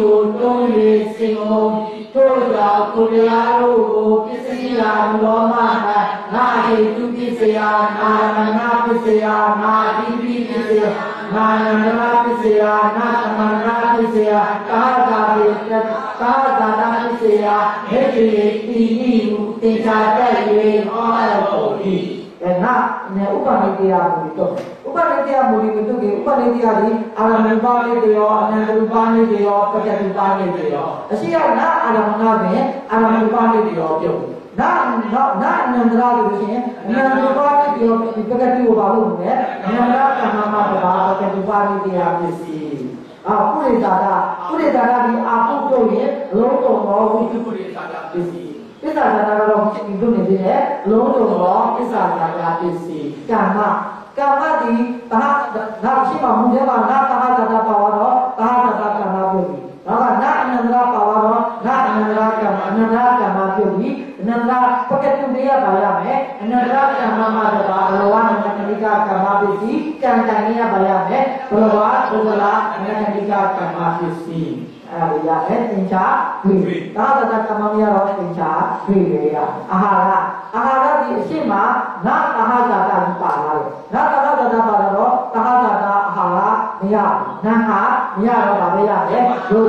ကိုတွန်းလေစင်ကုန်ထို့ကြောင့်ကိုတရားတို့ကိုပစ္စည်းရာလောမ၌နာဟိတုပစ္စယနာမ နာပစ္စယနာတိပိပစ္စယနာနန္ဒရာပစ္စယနာသမန္တရာပစ္စယကာသာပိကာသာနာပစ္စယဟေတိတိနိဟုသင်္ချာတက်၍ဟောအပ်ကုန်၏အဲနာနေဥပနိတရားမူတော့ဥပနိတရားမူဒီမတုကေဥပနိတရားဒီအာရမဏပါနေတေယောအနန္တရူပါနေတေယောပတ္တရူပါနေတေယောအရှိယနာအာရမဏပဲအာရမဏပါနေတေယောပြုတ် နာနော်နာအနန္တရာလို့ရှိရင်အနန္တရူပါနေတေယောဒီပကတိကိုပါလို့လဲအနန္တရာကမ္မမပဒါပကတိပါနေတရားပစ္စည်းအာပုရိသတာပုရိသတာဒီအာပုပြုတ်ရင်လုံးစုံသောဝိတုပုရိသတာပစ္စည်းပစ္စာဇာတာကတော့ဒီလိုနေသေးတယ်လုံးစုံသောပစ္စာဇာတာပစ္စည်းကမ္မကမ္မဒီတဟနာရှိမှမူထဲမှာနာတဟဇာတာပါဝါတော့တဟဇာတာကမ္မပြုတ်ပြီနောက်ကနာအနန္တရာပါဝါတော့နာအနန္တရာကမ္မအနန္တရာကမ္မပြုတ်ပြီ အနန္တရာပကတုတေယပါရမယ်အနန္တရာကမ္မမှာတော့ဘလဝနန္တကတိကကမ္မပစ္စည်းကံတန်ရပါရမယ်ဘလဝဘုဒ္ဓလာနန္တကတိကကမ္မပစ္စည်းအဲ့ဒါရမယ်သင်္ချာပြီသာသတကမ္မမရတော့သင်္ချာပြီလေရအာဟာရအာဟာရဒီအရှိမနာသဟဇာတာပါလာတယ်နာသဟဇာတာပါတော့သဟဇာတာအာဟာရမရနာဟာမရတော့ဗာပဲရတယ်ဒု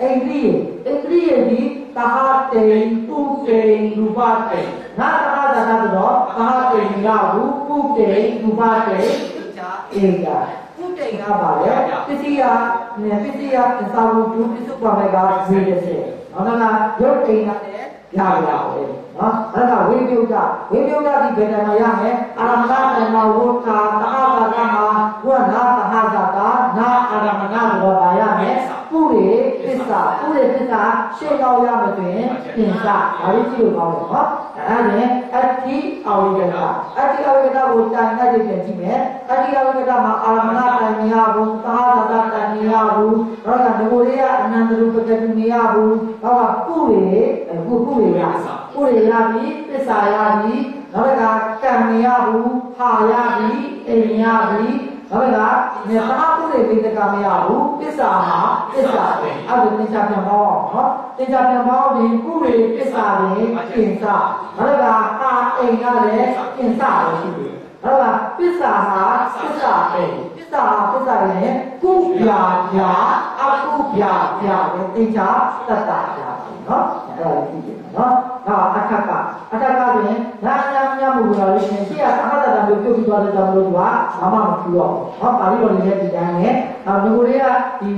အိန္ဒိယအိန္ဒိယဒီ သဟတေပုတေရူပတေနာသဟဇာတာတော့သဟတေရဘူးပုတေရူပတေဧကပုတေကပါလေပစ္စည်းယပစ္စည်းယသစာဝုဒုပစ္စုပ္ပမေကဝေရစေဟုတ်လားရု ပ်တိန်ကလည်းရပါပဲနော်အဲ့ဒါဝိပယုတ်ကဝိပယုတ်ကဒီဘယ်တည်းမှာရမယ်အာရမဏတဏဝုထာတဟဇာတမှာဝနာတဟဇာတာနာအာရမဏဘောပါရမယ်ပုရိရိပစ္စာဥရိပစ္စာရှင်းကောင်းရမယ်ဆိုရင်ပင်စာဒါလေးကြည့်လို့ကောင်းတယ်နော်အဲ့ဒါနဲ့အတ္တိအဝိကတအတ္တိအဝိကတကိုတိုင်နဲ့ပြန်ကြည့်မယ်အတ္တိအဝိကတမှာအာရမဏတိုင်မရဘူးသာသတာတိုင်မရဘူးတော့ကဒီကိုလေးကအနန္တရူပကတိမရဘူးတော့ကပုရိပုပုရိယပုရိယပြီပစ္စာရပြီနောက်ကကံမရဘူးဟာရပြီအိမ်ရပြီ နောက်ကမြေသာပုရိပိတကမရဘူးပစ္စာမှာပစ္စာအဲ့ဒါသင်္ချာပြန်ပေါ့နော်သင်္ချာပြန်ပေါ့ဒီပုရိပစ္စာတွေပင်စာနောက်ကအာအိမ်ကလည်းပင်စာလို့ရှိတယ်နောက်ကပစ္စာမှာပစ္စာအိမ်ပစ္စာဟာပစ္စာရဲ့ကုပြာပြာအကုပြာပြာပဲသင်္ချာတတ္တပြာနော်အဲ့ဒါကြည့်ကြနော် ဒါအထက်ကအထက်ကတွင်နာနာမြတ်မှုကလည်းရှင်ရှိရသမတ္တတမျိုးပြုတ်ပြီးသွားတဲ့ကြောင့်လို့ကဘာမှမဖြစ်တော့ဟောပါဠိတော်လေးရဲ့ဒီတိုင်းနဲ့ နောက်ဒီကိုတွေကဒီ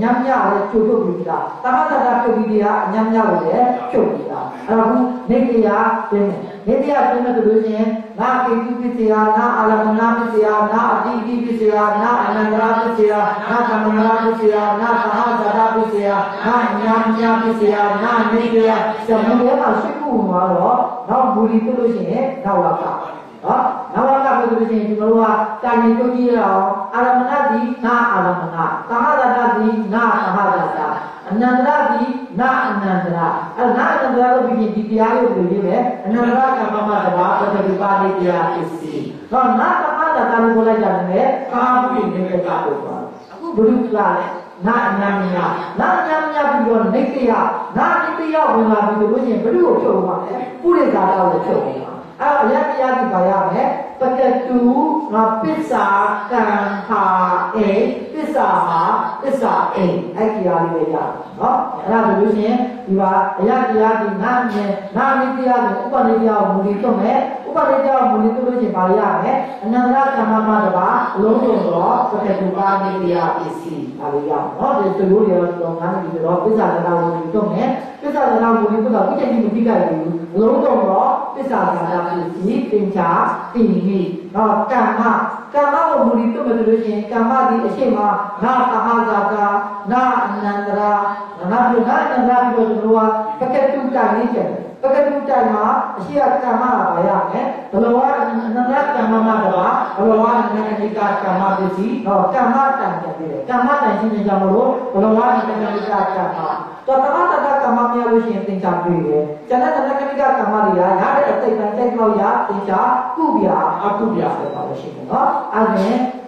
ညံ့ညလည်းကျုပ်ထုတ်ပြီးတာသမတ္တတပြုတ်ပြီးတာညံ့ညကိုလည်းဖြုတ်ပြီးတာအဲ့တော့ခုနေတရားပြင်းနေတရားပြင်းတဲ့လို့ရှင်နာကိတုပစ္စယနာအာလမနာပစ္စယနာအတိတိပစ္စယနာအနန္တရာပစ္စယနာသမဏရာပစ္စယနာသဟဇာပစ္စယနာညံ့ညပစ္စယနာနေတရားဇမုရဲ့မှာရှိခုမှာတော့နောက်ဘူလီပြလို့ရှိရင်နောက်လာတာနော် နောက်လာတာဆိုလို့ရှိရင်ဒီလိုကတာရင်တို့ကြည့်ရအောင်အာရမဏတိနာအာရမဏသဟဇာတိနာသဟဇာအနန္တရာတိနာအနန္တရာအဲနာအနန္တရာလို့ပြီးရင်ဒီတရားလေးကိုရေးမယ်အနန္တရာကမ္မမတဘာပတ္တိပါဠိတရားပစ္စည်းတော့နာသဟဇာတာကိုလိုက်ကြတယ်ကာမိနေတဲ့ကပို့ပါအခုဘုရုလာလဲနာအညာမြာနာအညာမြာပြီးတော့နေတရားနာနေတရားဝင်လာပြီးလို့ရှင်ဘယ်လိုဖြုတ်မှာလဲပုရိသတာကိုဖြုတ်မှာ အဲ့အရာတရားဒီပါရမယ်ပကတူငါပစ္စာကံဟာအေပစ္စာဟာပစ္စာအေအဲ့ဒီအရာလေးရနော်အဲ့ဒါဆိုလို့ရှင်ဒီပါအရာတရားဒီနာမြင်နာနေတရားကိုဥပနိတရားကိုမူလီတော့မယ်ဥပနိတရားကိုမူလီတော့လို့ရှင်ပါရမယ်အနန္တရကမ္မမတပါအလုံးစုံတော့ပကတူပါနေတရားပစ္စည်းဒါလေးရနော်ဒီသူတို့ရောတော့ငါးနေပြီးတော့ပစ္စာတရားကိုမူလီတော့မယ်ပစ္စာတရားကိုမူလီတော့ဒီချိန်ဒီမသိကြဘူးအလုံးစုံတော့ ပစ္စာတရားပစ္စည်းသင်္ချာတည်ဟိနော်ကမ္မကမ္မကိုမူလီတော့မယ်ဆိုလို့ရှင်ကမ္မဒီအရှိမနာသဟဇာတာနာအနန္တရာနာပြုနာအနန္တရာပြီးတော့တို့ကပကတူတိုင်နေတယ် ပကတူတိုင်မှာအရှိရကမ္မကပါရမယ်ဘလောကအနန္တရကမ္မမှာတော့ဘလောကနန္တိကကမ္မပစ္စည်းနော်ကမ္မတိုင်တယ်ကမ္မတိုင်ရှင်းနေကြမလို့ဘလောကနန္တိကကမ္မတော့တမတတကမ္မများလို့ရှိရင်သင်္ချာတွေ့တယ်။ကျန်တဲ့တဏ္ဍကမိကကမ္မတွေကရတဲ့အသိပံစိတ်ကောက်ရသင်္ချာကုပြအကုပြဆိုပါလို့ရှိတယ်နော်။အဲ့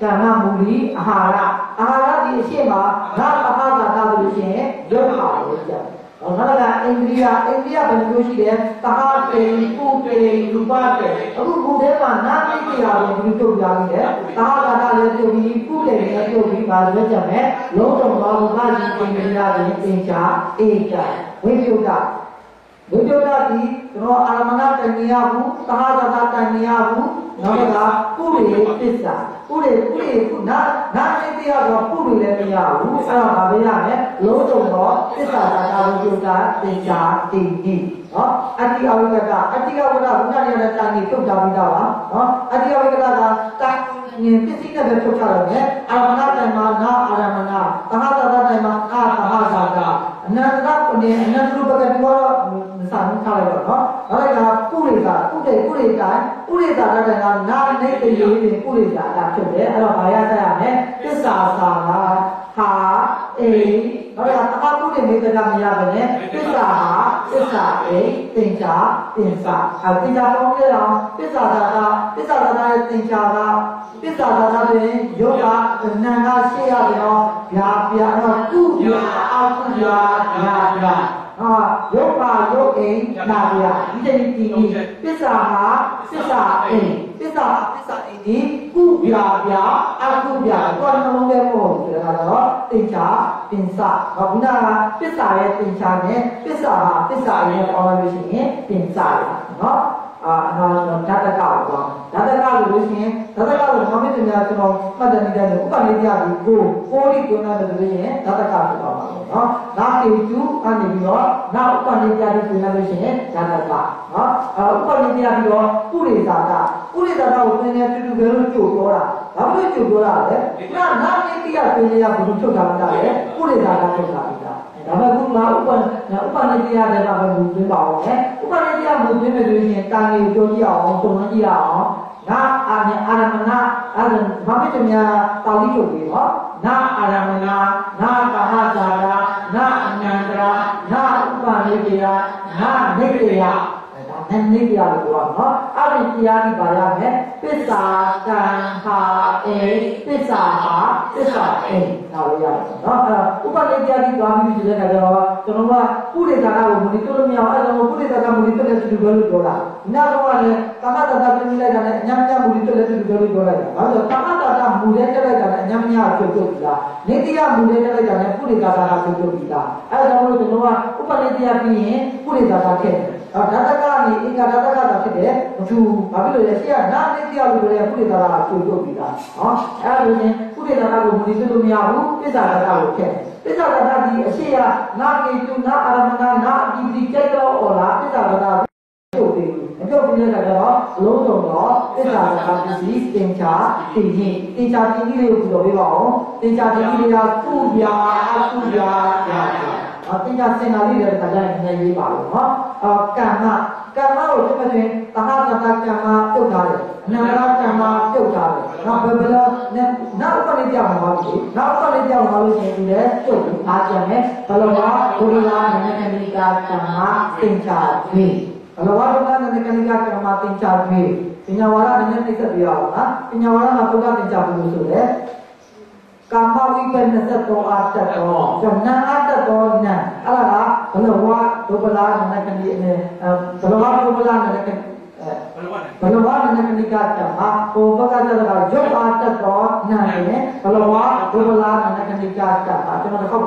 ဒါကမ္မမူလီအာဟာရအာဟာရဒီအရှိမနာသဟတာတာလို့ရှိရင်ရုပ်ဟာလို့ပြောတယ်။ နောက်တစ်ခါအိန္ဒိယအိန္ဒိယဘယ်လိုရှိလဲသဟတေပုတေရူပတေအခုဘုရားမှာနာမိတ်တရားကိုဒီထုတ်ပြပြီးတယ်သဟတာတာလည်းပြုပြီးပုတေလည်းပြုပြီးပါလွတ်ကြမယ်လုံးစုံသောဘုရားကြီးအိန္ဒိယရဲ့သင်္ချာအေကဝိပယုတ် ဝိပယုတ်ဒီကျွန်တော်အာရမဏတဏိယဘူးသဟတာတာတဏိယဘူးနောက်ကပုရိပစ္စာပုရိပုရိပုနာနာမိတ်တရားတော့ပုရိလည်းမရဘူးအဲ့တော့ဗာပေးရမယ်လုံးစုံသောပစ္စာတာတာဝိပယုတ်သင်္ချာတိတိနော်အတ္တိအဝိကတအတ္တိအဝိကတဘုရားရဲ့တန်ကြီးထုတ်ကြပြီးသားပါနော်အတ္တိအဝိကတကတန်ငင်ပစ္စည်းနဲ့ပဲထုတ်ကြရမယ်အာရမဏတန်မှာနာအာရမဏသဟတာတာတန်မှာအာသဟတာတာအနန္တရပနေအနန္တရပကတိဘောစာမထားလိုက်တော့နော်ဒါကပုရိသပုရိပုရိသပုရိသတတန်ကနာနေတရေတွေပုရိသ တာဖြစ်တယ်အဲ့တော့ဘာရဆက်ရမလဲသစ္စာစာကဟာအေနောက်ရအပုရိမေတ္တာမရပါနဲ့သစ္စာဟာသစ္စာအေသင်္ချာသင်္စာအဲသင်္ချာပေါင်းပြအောင်သစ္စာသာတာသစ္စာသာတာရဲ့သင်္ချာကသစ္စာသာတာတွင်ယောဂနန္ဒရှိရပြောဗျာဗျာတော့ကုဗျာအကုဗျာဗျာဗျာ ဟာယောပါယောအိနာဗျာဒီတည်းဒီပစ္စာဟာပစ္စာအိပစ္စာပစ္စာအိဒီကုဗျာဗျာအကုဗျာတော့နှလုံးထဲပေါ်တယ်ကတော့သင်္ချာသင်္စာဟောခုနကပစ္စာရဲ့သင်္ချာနဲ့ပစ္စာဟာပစ္စာရဲ့ပေါင်းလို့ရှိရင်သင်္စာရနော် အာနာဓာတကပေါ့ဓာတကလို့လို့ရှိရင်ဓာတကလို့ဘာဖြစ်လဲကျွန်တော်မှတ်တယ်နေတဲ့ဥပနိဒယာဒီကိုကိုရီကိုနာတယ်လို့ရှိရင်ဓာတကဖြစ်သွားမှာပေါ့နော်နာကေကျူအနေပြီးတော့နောက်ဥပနိဒယာဒီကိုနာလို့ရှိရင်ဓာတကနော်အဲဥပနိဒယာပြီးတော့ပုရိသတာပုရိသတာကိုသင်တဲ့တူတူပဲလို့ကြို့ပြောတာပဘာလို့ကြိုပြောတာလဲနာနာနေတိယပင်ရဘုထုတ်တာမတာလေကုရိတာကထုတ်တာပြီလား ဒါပေမဲ့ခုငါဥပဥပနိတရားတဲ့ကပဲမူသွင်းပါအောင်လေဥပနိတရားမူသွင်းမယ်ဆိုရင်တာငယ်ပြောကြည့်အောင်သုံးကြည့်အောင်ငါအာရအာရမဏအာရဘာဖြစ်တယ်များတာလိချုပ်ပြီးနော်နာအာရမဏနာကာဟဇာရာနာအနန္တရာနာဥပနိတရားနာနိတယဒါ နဲ့နိတယလို့ပြောတာနော်အဲ့ဒီတရားကြီးပါရမယ်ပစ္စာကံဟာအေပစ္စာဟာပစ္စာအေဒါလို့ရတယ်နော်အဲ့ဥပနိတရားကြီးသွားပြီးဆိုတဲ့အခါကျတော့ကျွန်တော်ကပုရိသနာကိုမူလီတို့လို့မရအောင်အဲ့ဒါကိုပုရိသနာမူလီတို့လည်းသူတို့လို့ပြောတာနာတော့ကလည်းကာမတတပြင်းလိုက်တာနဲ့အညံ့ညံ့မူလီတို့လည်းသူတို့လို့ပြောလိုက်တာဘာလို့ကာမတတမူတဲ့တက်လိုက်တာနဲ့အညံ့ညံ့ပြုတ်ပြုတ်ပြီလားနေတရားမူတဲ့တက်လိုက်တာနဲ့ပုရိသနာကပြုတ်ပြုတ်ပြီလားအဲ့ဒါကြောင့်မို့ကျွန်တော်ကဥပနိတရားပြီးရင်ပုရိသနာခဲ့တယ် ဓာတကနေအင်္ဂါဓာတကတာဖြစ်တယ်မထူဘာဖြစ်လို့လဲရှေ့ကနာနေတရားလို့လည်းပုရိသနာကပြုတ်ပြုတ်ပြီလားဟောအဲ့ဒါလို့ရင်ပုရိသနာကိုမူလီတို့လို့မရဘူးပစ္စာဓာတကိုခဲ့တယ်ပစ္စာဓာတဒီအရှိယနာကေတုနာအာရမဏနာအတိတိကြိုက်တော့ဩလားပစ္စာဓာတပြုတ်ပြီးအပြုတ်ပြီးတဲ့အခါကျတော့အလုံးစုံတော့ပစ္စာဓာတပစ္စည်းတင်ချာတည်ရင်တင်ချာတည်ကြီးလေးကိုပြောပြပါအောင်တင်ချာတည်ကြီးလေးကကုပြာအကုပြာရာအတင်ချာစင်နာလေးတွေတခါကျရင်လည်းရေးပါလို့နော်အော် ကမ္မကမ္မကိုတစ်ပတ်တွင်တဟတတကမ္မပြုတ်ထားတယ်အနန္တကမ္မပြုတ်ထားတယ်နောက်ဘယ်ဘယ်လိုနဲ့နောက်ဥပနိပြမှာပါပြီနောက်ဥပနိပြမှာပါလို့ရှိရင်ဒီလေပြုတ်ပြီးအားကျန်တယ်ဘယ်လိုကဘုရားနန္ဒကနိကာကမ္မတင်ချာပြီးဘလဝါဒနာနကနိကကမ္မတင်ချာပြီးပညာဝါဒနည်းနည်းသိသက်ပြရအောင်နော်ပညာဝါဒမှာဘုရားတင်ချာပြီးလို့ဆိုလေ ကာမဝိပ္ပနသတောအာတတောဇဏအာတတောနံအဲ့ဒါကဘလဝါဒုပလာနကနိဘလဝါဒုပလာနကနိ ဘယ်လိုလဲဘလဝနနကနိကတမဟောဘဂတတကရုပ်အားတတော်နာနေဘလဝဒုဘလာနနကနိကတမကျွန်တော်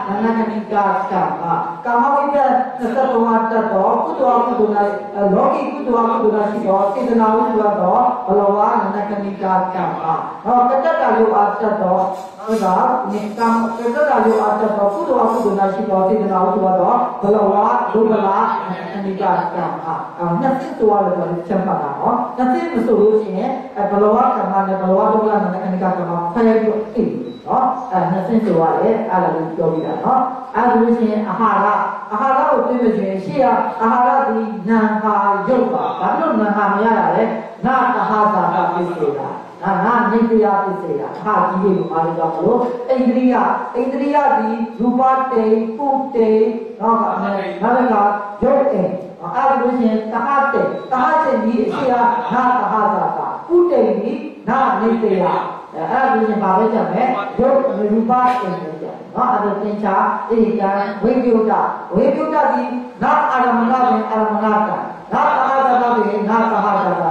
နနကနိကကမ္မကာမဝိပ္ပသတ္တဝါတတောကုတောကုတောနာလောကီကုတောကုတောနာရှိတော်စေတနာဝိပ္ပတော်ဘလဝနနကနိကကမ္မဟောကတ္တတယုအာတတောဟုတ်တာနိကံကတ္တတယုအာတတောကုတောကုတောနာရှိတော်စေတနာဝိပ္ပတော်ဘလဝဒုပလာနနကနိကကမ္မအဲနှစ်သိတော်လည်းချက်ပါတာနော်နှစ်သိမဆိုလို့ရှိရင်ဘလဝကမ္မနဲ့ဘလဝဒုပလာနနကနိကကမ္မဖယ်ပြီးတော့သိနော်အဲနှစ်သိဆိုရတယ်အဲ့ဒါကိုပြောပြတာနော်အဲ့ဒါလို့ရှိရင်အာဟာရအာဟာရကိုသိလို့ရှိရင်ရှေ့ကအာဟာရဒီနာဟာယုတ်ပါဘာလို့နာဟာမရတာလဲနာတဟာသာတာပြည့်စုံတာနာနာနိတ္တရာပြည့်စုံတာဟာကြီးလေးကိုအားလို့ကြောင့်လို့အိန္ဒြိယအိန္ဒြိယဒီရူပတေပုတေနော်ကနောက်တစ်ခါယုတ်တေအဲ့ဒါလို့ရှိရင်တဟတေတဟတေဒီအရှေ့ကနာတဟာသာ တာပုတေဒီနာနိတ္တရာအဲ့ဒါလို့ရှင်ပါပဲကြမယ်ရုပ်ရူပအင်္ဂလိပ်နော်အဲ့ဒါသင်္ချာဣရိကံဝိပယုတဝိပယုတဒီနာအာရမဏဝင်အာရမဏကနာအာသတဝင်နာသဟတတ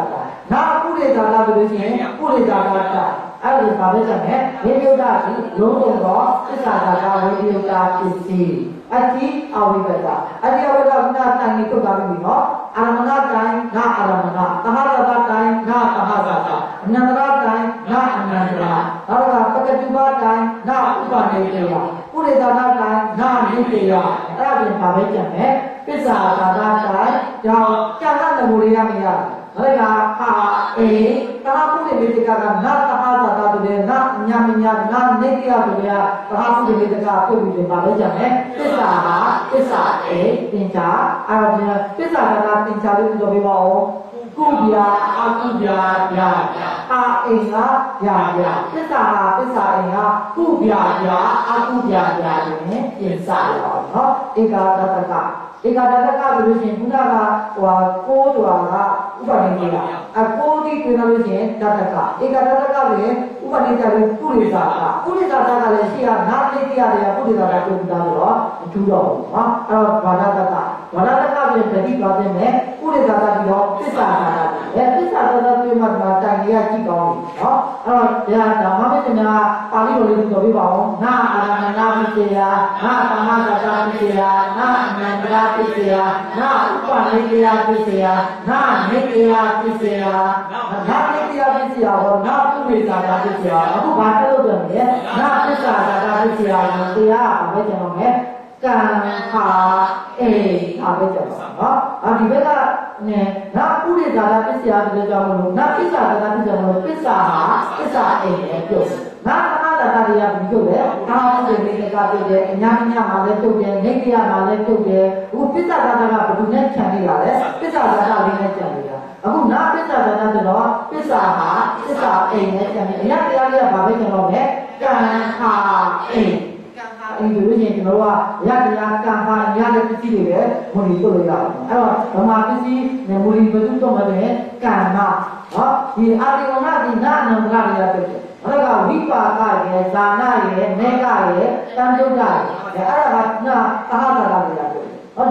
နာပုရိသတာဆိုလို့ရှိရင်ပုရိသတာတအဲ့ဒါပါပဲကြမယ်ဝိပယုတဒီလုံးလုံးတော့သစ္စာတာဝိပယုတပစ္စည်းအတိအဝိပဒအတိအဝိပဒကနာတန်ကြီးထုတ်တာပြီနော် အာရမဏတိုင်းနာအာရမဏသဟတတတိုင်းနာသဟတတအနန္တရတိုင်းနာအနန္တရနောက်ကပကတိပါတိုင်းနာဥပနေတယပုရိသနာတိုင်းနာနိတယအဲ့ဒါပြင်ပါပဲကြံမယ်ပစ္စာသာသာတိုင်းကြောင့်ကျန်တဲ့နမူရိယမရဘူး ဒါကဟာအေတာပုရိမေတကကနာတဟသာတာတူတယ်နာညာမညာနာနေတယတူတယ်တာပုရိမေတကပြုတ်ပြီးပါပဲကြံမယ်ပစ္စာဟာပစ္စာ အေသင်္ချာအဲ့ဒါပစ္စာသာသာသင်္ချာလို့ပြောပြပါဦးကုဗျာအကုဗျာဗျာအာအိမ်ကဗျာဗျာပစ္စာဟာပစ္စာအိမ်ကကုဗျာဗျာအကုဗျာဗျာတွင်ပြင်စရအောင်နော်ဧကာတတကဧကာတတကဆိုလို့ရှိရင်ဘုရားကဟိုဟာကိုးဆိုတာကဥပနိဒေယအကိုးဒီပြင်လို့ရှိရင်တတကဧကာတတကဆိုရင်ဥပနိတလေးပုရိသတာပုရိသတာကလည်းရှိရနာတိတရားတွေကပုရိသတာပြုတ်တာဆိုတော့အထူးတော့ဘူးနော်အဲ့တော့ဘာသာတကဘာသာတကပြင်တတိသွားတဲ့မဲ့ပုရိသတာပြီးတော့ပစ္စာသာတာအဲပစ္စာသာတာပြုမှတ်မှာတိုင်ရကြည့်ကောင်းပြီနော်အဲ့တော့ဒါဓမ္မမစ္စနာပါဠိလိုလေးပြောပြပါအောင်နာအာရမဏပိစေယနာသမ္မာသတာပိစေယနာအနန္တရာပိစေယနာဥပနိတရားပိစေယနာနိတရားပိစေယနာနိတရားပိစေယဟောနာပုရိသတာပိစေယအခုဘာပြောလို့ပြောလဲနာပစ္စာသာတာပိစေယကိုတရားဘာပဲကျွန်တော်မဲ့ ကံခါအေဒါပဲကျွန်တော်နော်အဒီဘက်ကနဲ့နာပုရိသတာပိစေယတဲ့ကြောင့်မလို့နာပစ္စာသာတာပိစေယမလို့ပစ္စာဟာပစ္စာအေနဲ့ပြုတ်နာသမတတာတရားပြီးပြုတ်တယ်။ဒါအောင်ဆိုရင်ဒီကပြုတ်တယ်အညာညာမှာလည်းပြုတ်တယ်နေတရားမှာလည်းပြုတ်တယ်။အခုပစ္စာသာတာကဘယ်သူနဲ့ခြံနေရလဲ။ပစ္စာသာတာလေးနဲ့ခြံနေတာ။အခုနာပစ္စာသာတာဆိုတော့ပစ္စာဟာပစ္စာအိမ်နဲ့ခြံနေအညာတရားလေးကဘာပဲကျွန်တော်လဲကံဟာအိ မ်ကံဟာအိမ်ဆိုလို့ရှိရင်ကျွန်တော်တို့ကရတရားကံဟာအညာတဲ့ပစ္စည်းတွေပဲမူလီတို့လို့ရတယ်။အဲ့တော့ဗမာပစ္စည်းနဲ့မူလီဘယ်သူတော့မလဲကံနာ။ဟောဒီအာရိယနာဒီနာနန္ဒရာတွေကပြုတ်တယ်။အဲ့ဒါကဝိပါကရဲ့ဇာနာရဲ့နေကရဲ့တန်တုဒ္ဒရဲ့အဲ့ဒါကနာသဟတာလာတွေကပြော။ဟော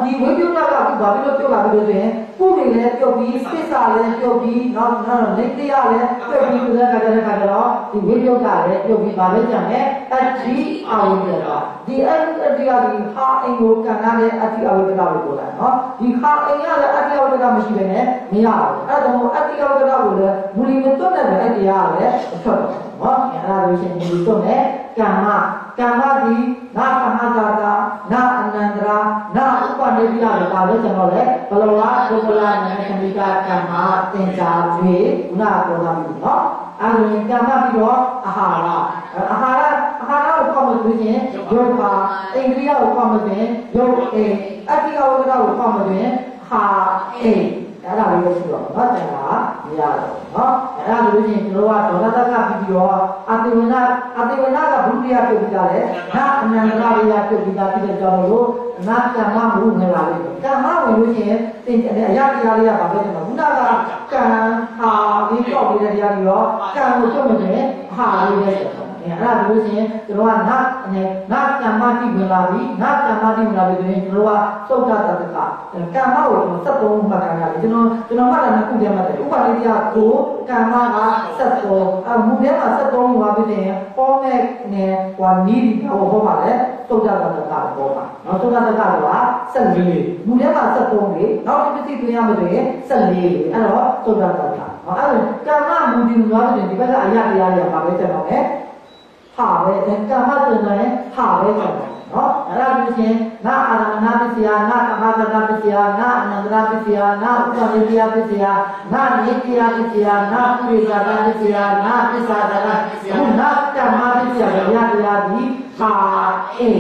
ဒီဝိပယုတ္တကအခုဘာဖြစ်လို့ပြောလာပြီလို့ဆိုရင်ပုရိလည်းပြုတ်ပြီးစိစ္ဆာလည်းပြုတ်ပြီးနောက်နောက်နေတရားလည်းပြုတ်ပြီးဆိုတဲ့အခါကျတဲ့အခါကျတော့ဒီဝိပယုတ္တလည်းပြုတ်ပြီးဘာလဲကြံလဲအတ္တိအာဝိတ္တဒီအတ္တိကဒီဟာအင်ကိုကံနာတဲ့အတ္တိအာဝိတ္တကိုပြောတာနော်ဒီဟာအင်ရလည်းအတ္တိအာဝိတ္တမရှိဘဲနဲ့မရဘူးအဲ့ဒါကြောင့်အတ္တိအာဝိတ္တကိုလည်းမူလီမတွတ်တဲ့အဲ့တရားကလည်းအထွက်တော့နော်အဲ့ဒါလို့ရှိရင်ဒီတွတ်နဲ့ကမ္မကမ္မဒီနာသမသာတာနာအနန္တရာနာဥပနိပိယလည်းပါလို့ကျွန်တော်လည်းဘလောကဒုက္ခလာနဲ့ခဏိကကမ္မသင်္ချာတွေခုနပြောတာပြီနော်အဲ့ဒါကမ္မပြီးတော့အာဟာရအာဟာရအာဟာရကိုကောက်မလို့ချင်းယောဂအိန္ဒိယကိုကောက်မလို့ယောအေအတ္တိကဝကရကိုကောက်မလို့ဟာအေ အဲ့ဒါလေးရှိတော့နော်တန်တာမရတော့နော်အဲ့ဒါလို့ရှိရင်ကျွန်တော်ကဒေါသတကပြီးပြီးတော့အတိဝနာအတိဝနာကဘုရားပြုတ်ပြီးသားလေနာအနန္တရာရပြုတ်ပြီးသားဖြစ်တဲ့ကြောင့်လို့နာကမ္မမဟုတ်ငယ်ပါလိမ့်မယ်ကမ္မဝင်လို့ရှိရင်သင်အရာတရားလေးကဘာပဲကျွန်တော်ခုနကကံဟာပြီးတော့ပြီးတဲ့တရားပြီးတော့ကံကိုချုပ်မယ်ဟာလေးပဲ ကျွန်တော်အဲ့ဒါလို့ရှိရင်ကျွန်တော်ကနတ်နဲ့နတ်ကမ္မတိဝင်လာပြီနတ်ကမ္မတိဝင်လာပြီဆိုရင်ကျွန်တော်ကသုတ်တတတကကမ္မကိုကျွန်တော်73မှတ်ခံရတယ်ကျွန်တော်ကျွန်တော်မှတ်တာနှစ်ခုတည်းမှတ်တယ်ဥပါလိတရားကိုကမ္မက73အမှုထဲမှာ73ဟောပြီးရင်ပေါ်မဲ့နဲ့ဟောနီးဒီဟောဟောပါလေသုတ်တတတကပေါ်ပါနော်သုတ်တတကက14မူထဲမှာ73လေနောက်တစ်ပစ္စည်းပြင်ရမယ်ဆိုရင်14လေအဲ့တော့သုတ်တတကဟောအဲ့ဒါကမ္မမူဒီမူသွားတယ်ဒီဘက်ကအရာတရားတွေကပါပဲကျွန်တော်နဲ့ ဟာပဲကမ္မတင်တယ်ဟာပဲကျွန်တော်နော်အဲ့ဒါလို့ရှင်နာအာရမဏပစ္စယနာကမသနာပစ္စယနာအနန္တရာပစ္စယနာဥပနိတိယပစ္စယနာနိတိယပစ္စယနာပုရိသတာပစ္စယနာပစ္ဆာတာဘုနာကမ္မပစ္စယရတရားဒီဟာအေ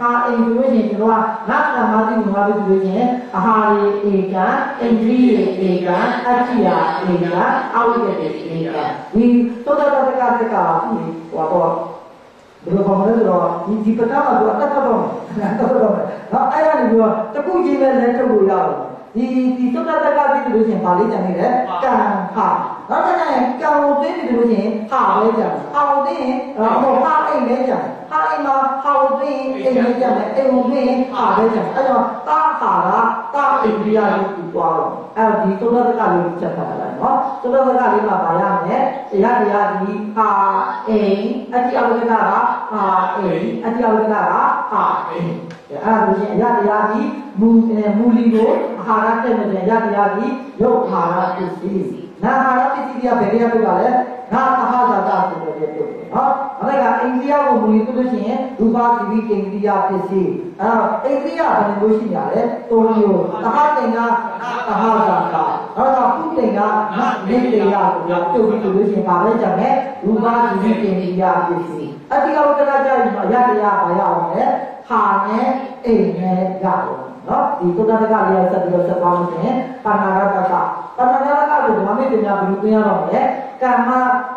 ဟာအိမ်ဆိုရင်ကျွန်တော်ကနတ်ကမ္မတိမဟာလို့ဆိုရင်အာဟာရေဧကအိန္ဒြိရေဧကအတ္တိယဧကအဝိတ္တေဧကဒီသောတာပတ္တကတကဟိုတော့ဘယ်လိုခေါ်မလဲဆိုတော့ဒီဒီပကမှာသူအတက်တော့တော့တယ်တက်တော့တယ်နော်အဲ့ဒါနေပြီးတော့တခုချင်းပဲလက်ထုတ်လို့ရတယ်ဒီဒီသုတ္တတကပြီးလို့ရှိရင်ဗာလေးကြံနေတယ်ကံဟာ နောက်တစ်ခါကံကိုသိပြီးလို့ရှိရင်ဟာပဲကြံဟာကိုသိရင်ဟိုဟာအိမ်ပဲကြံဟာအိမ်မှာဟာကိုသိရင်အိမ်ပဲကြံတယ်အိမ်ကိုသိရင်ဟာပဲကြံအဲ့တော့တာဟာကတာအိန္ဒိယကိုပြီးသွားတော့အဲ့ဒီသုတ္တတကလေးချက်ထားတယ်နော်သုတ္တတကလေးမှာဗာရမယ်တရားတရားဒီဟာအိမ်အတ္တိအဝိကကဟာအိမ်အတ္တိအဝိကကဟာအိမ်အဲ့ဒါလို့ရှိရင်အရာတရားဒီမူမူလီကိုအာဟာရတက်တဲ့ရတရားဒီရုပ်အာဟာရပစ္စည်း နာအာဟာရပစ္စည်းကဘယ်နေရာပြုတ်တာလဲနာအာဟာရတာဆိုတော့ပြုတ်တယ်နော်အဲ့ဒါကအိန္ဒိယကိုမူလီပြုတ်လို့ရှိရင်ရူပသီတိအိန္ဒိယပစ္စည်းအဲ့တော့အိန္ဒိယဘယ်လိုရှိရလဲသုံးမျိုးသဟတင်ကသဟတာကအဲ့တော့ပုတင်ကနာနေတေယကိုပြုတ်ပြီးလို့ရှိရင်ပါလဲကြမယ်ရူပသီတိအိန္ဒိယပစ္စည်းအတိယဝတ္တရာကြရင်အရတရားဘာရအောင်လဲဟာနဲ့အိမ်နဲ့ရတယ် နော်ဒီသုတ္တတကလေးဆက်ပြီးတော့ဆက်သွားလို့ရှိရင်ပါဏာရတကပါဏာရတကကိုဓမ္မမေတ္တာဘယ်လိုသိရတော့လဲကမ္မ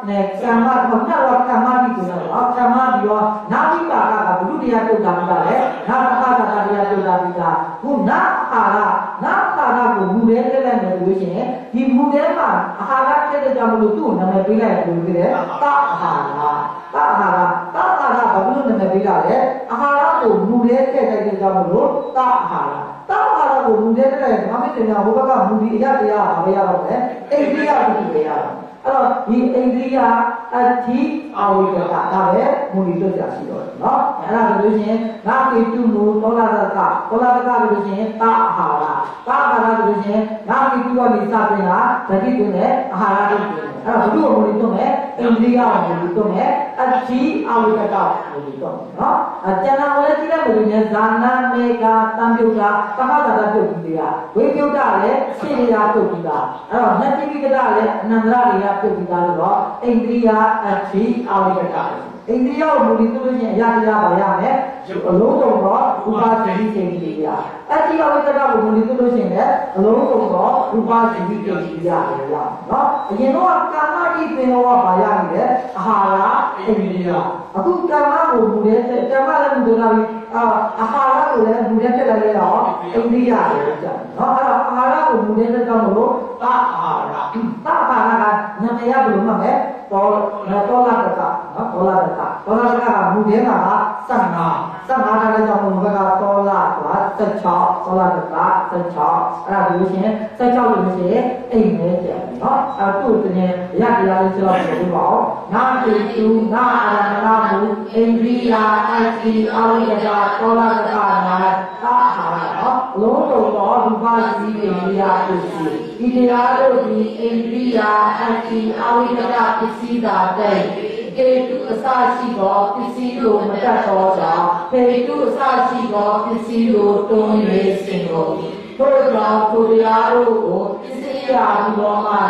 နဲ့ကမ္မဘာတော့ကမ္မတိကိုတော့ကမ္မပြီးတော့နာမိပါကကဘုဒ္ဓတရားပြုတ်တာပြီးတာလေနာပခါကတရားပြုတ်တာပြီးတာခုနာအာရနာအာရကိုမူရဲလက်လက်နဲ့လို့ရှိရင်ဒီမူရဲမှာအာဟာရဖြစ်တဲ့ကြောင့်မလို့သူ့ကိုနာမည်ပေးလိုက်ရင်ဘယ်လိုဖြစ်လဲတအာဟာရတ အာဟာရတအာဟာရဘာလို့နာမည်ပေးတာလဲအာဟာရကိုမူရဲထည့်လိုက်တဲ့ကြောင့်မလို့တအာဟာရတအာဟာရကိုမူရဲထည့်လိုက်ရင်ဘာမှမတင်တာဘုဘကမူဒီအရတရားဘာပဲရတော့လဲအိန္ဒိယကိုပဲရတော့အဲ့တော့ဒီအိန္ဒိယအတိအဝိကတာဒါပဲမူလီလွတ်ကြရှိတော့တယ်နော်အဲ့ဒါလို့ရှိရင်ငါကေတုမူသောလာတကသောလာတကလို့ရှိရင်တာအာဟာရတာအာဟာရလို့ရှိရင်ငါကေတုကနေစပြင်တာဓတိတွင်နဲ့အာဟာရလို့ပြင်တယ်အဲ့တော့ဘုလို့မူလီတွန်းမယ်အိန္ဒိယမူလီတွန်းမယ်အတိအဝိကတာမူလီတွန်းမ ယ်နော်အကျန်တာလည်းကြည့်တဲ့မူလီနဲ့ဇာနာမေကတံပြုတ်တာသဟတာတပြုတ်ပြီးတွေကဝိပြုတ်တာလည်းရှင်းရပြုတ်ပြီးတာအဲ့တော့နတ်တိပိကတာလည်းအနန္တရတွေကပြုတ်ပြီးသားလို့တော့အိန္ဒိယအတိအဝိကတာ အိန္ဒိယကိုမူလီဆိုလို့ရှိရင်အရာတရားပါရမယ်အလုံးစုံတော့ဥပါသတိစိတ်တွေရအတိအဝိကတာကိုမူလီဆိုလို့ရှိရင်လည်းအလုံးစုံတော့ဥပါသတိစိတ်တွေရတယ်ရနော်အရင်တော့ကာမတိပင်တော့ပါရနေတယ်အာဟာရအိန္ဒိယအခုကာမကိုမူတဲ့ကာမလည်းမူတယ်လားအာအာဟာရကိုလည်းမူတဲ့ဖြစ်လာလေတော့အိန္ဒိယလေကြာနော်အဲ့တော့အာဟာရကိုမူတဲ့ကြောင့်မလို့တာအာဟာရတာအာဟာရကနာမည်ရဘယ်လိုမှမလဲတော်တော်လာတက နော်တော်လာတကတော်လာတကကမူတဲ့က15 15ထားတဲ့ကြောင့်မလို့ဘက်ကတော်လာက16တော်လာတက16အဲ့ဒါလို့ရှိရင်16လို့ရှိရင်အိမ်ပဲကြာနော်အဲ့တို့တည်းရတရားလေးစလောက်ပြောပြပါဦးနာတိတုနာအာရဏမူအိန္ဒိယအတိအဝိယတာတော်လာတကနာသာဟာနော်လုံးလုံးတော်ဒုပါစီအိန္ဒိယပစ္စည်းဒီတရားတို့ဒီအိန္ဒိယအတိအဝိယတာပစ္စည်းသာတဲ့ ကေတုအစရှိသောပစ္စည်းလိုမတတ်သောကြောင့်ဖေတုအစရှိသောပစ္စည်းလိုတွန်း၍စင်ကုန်၏ထို့ကြောင့်ထိုတရားတို့ကိုပစ္စည်း ရာဟုသောမှ၌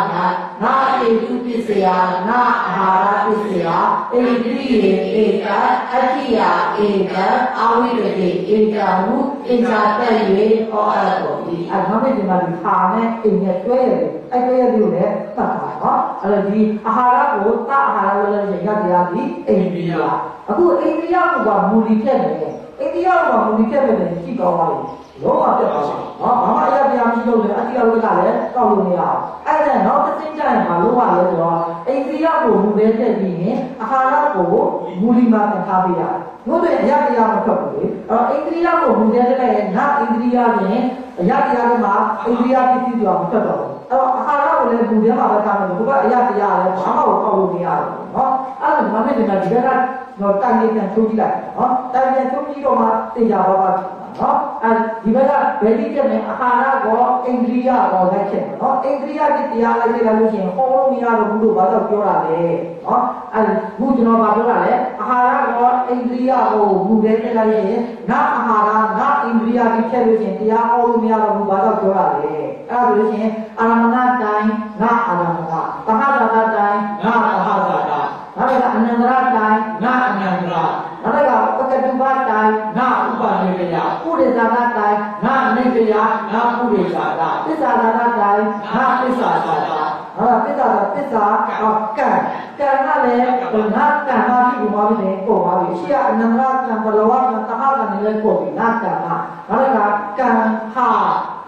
နာဧတုပစ္စယနာအာဟာရပစ္စယအိန္ဒိယေဧကအတ္တိယဧကအာဝိရတိဧကဟုအင်္ဂါတက်၍ဟောအပ်တော်၏အမှန်ပဲဒီမှာဒီခါနဲ့အိမ်နဲ့တွဲရတယ်အဲ့တွဲရလို့လည်းသတ်တာနော်အဲ့တော့ဒီအာဟာရကိုသအာဟာရလို့လည်းရတရားဒီအိန္ဒိယအခုအိန္ဒိယကမူလီဖြစ်နေတယ်အိန္ဒိယကမူလီဖြစ်နေတယ်ရှိကောင်းပါလေ လုံးဝပြတ်သွားပါနော်ဘာမှအရာတရားမရှိလို့လေအတိအဝိကလည်းကောက်လို့မရအောင်အဲ့ဒါနောက်တစ်စင်းကျရင်မလုံးဝလဲဆိုတော့အိန္ဒိယကိုမူပဲတက်ပြီးရင်အာဟာရကိုမူလီမှာပြန်ထားပေးရတယ်တို့တွေအရာတရားမထွက်ဘူးလေအဲ့အိန္ဒိယကိုမူတဲ့တက်ရဲ့နာအိန္ဒိယပြင်အရာတရားတွေမှာအိန္ဒိယပစ္စည်းတွေမထွက်တော့ဘူးအဲ့တော့အာဟာရကိုလည်းမူထဲမှာပဲထားမယ်ဘုကအရာတရားလည်းဘာမှကောက်လို့မရဘူးနော်အဲ့ဒါမှမဟုတ်ဒီမှာဒီဘက်ကတော့တိုင်နေပြန်ထိုးကြည့်လိုက်နော်တိုင်ပြန်ထိုးကြည့်တော့မှသိကြပါပါ နော်အဲဒီဘက်ကဗေဒိကျနဲ့အာဟာရကောအိန္ဒိယကောလိုက်ချက်နော်အိန္ဒိယတိတရားလိုက်ချက်လို့ရှိရင်ဟောလို့မရတော့ဘူးလို့ဘာလို့ပြောတာလဲနော်အဲခုကျွန်တော်ပြောတာလဲအာဟာရကောအိန္ဒိယကိုဘူတဲ့တက်လိုက်ရင်ငါအာဟာရငါအိန္ဒိယတိချက်လို့ရှိရင်တရားဟောလို့မရတော့ဘူးဘာလို့ပြောတာလဲအဲဒါလို့ရှိရင်အာရမဏတိုင်းငါအာရမဏသဟဇာတတိုင်းငါသဟဇာတနောက်ကအနန္တရတိုင်းငါအနန္တရနောက်ကပ ကတုပတိုင်းငါဥပနိကယပုရိသနာတိုင်းငါနိကယငါပုရိသတာသစ္စာနာတိုင်းငါသစ္စာတာဟာသစ္စာသစ္စာကံကံကံကလည်းငါကံပါပြီဘုရားပြီပေါ်ပါပြီရှိရအနန္တရကံဘလဝကံသဟကံလည်းပေါ်ပြီငါကံကနောက်ကကံဟာ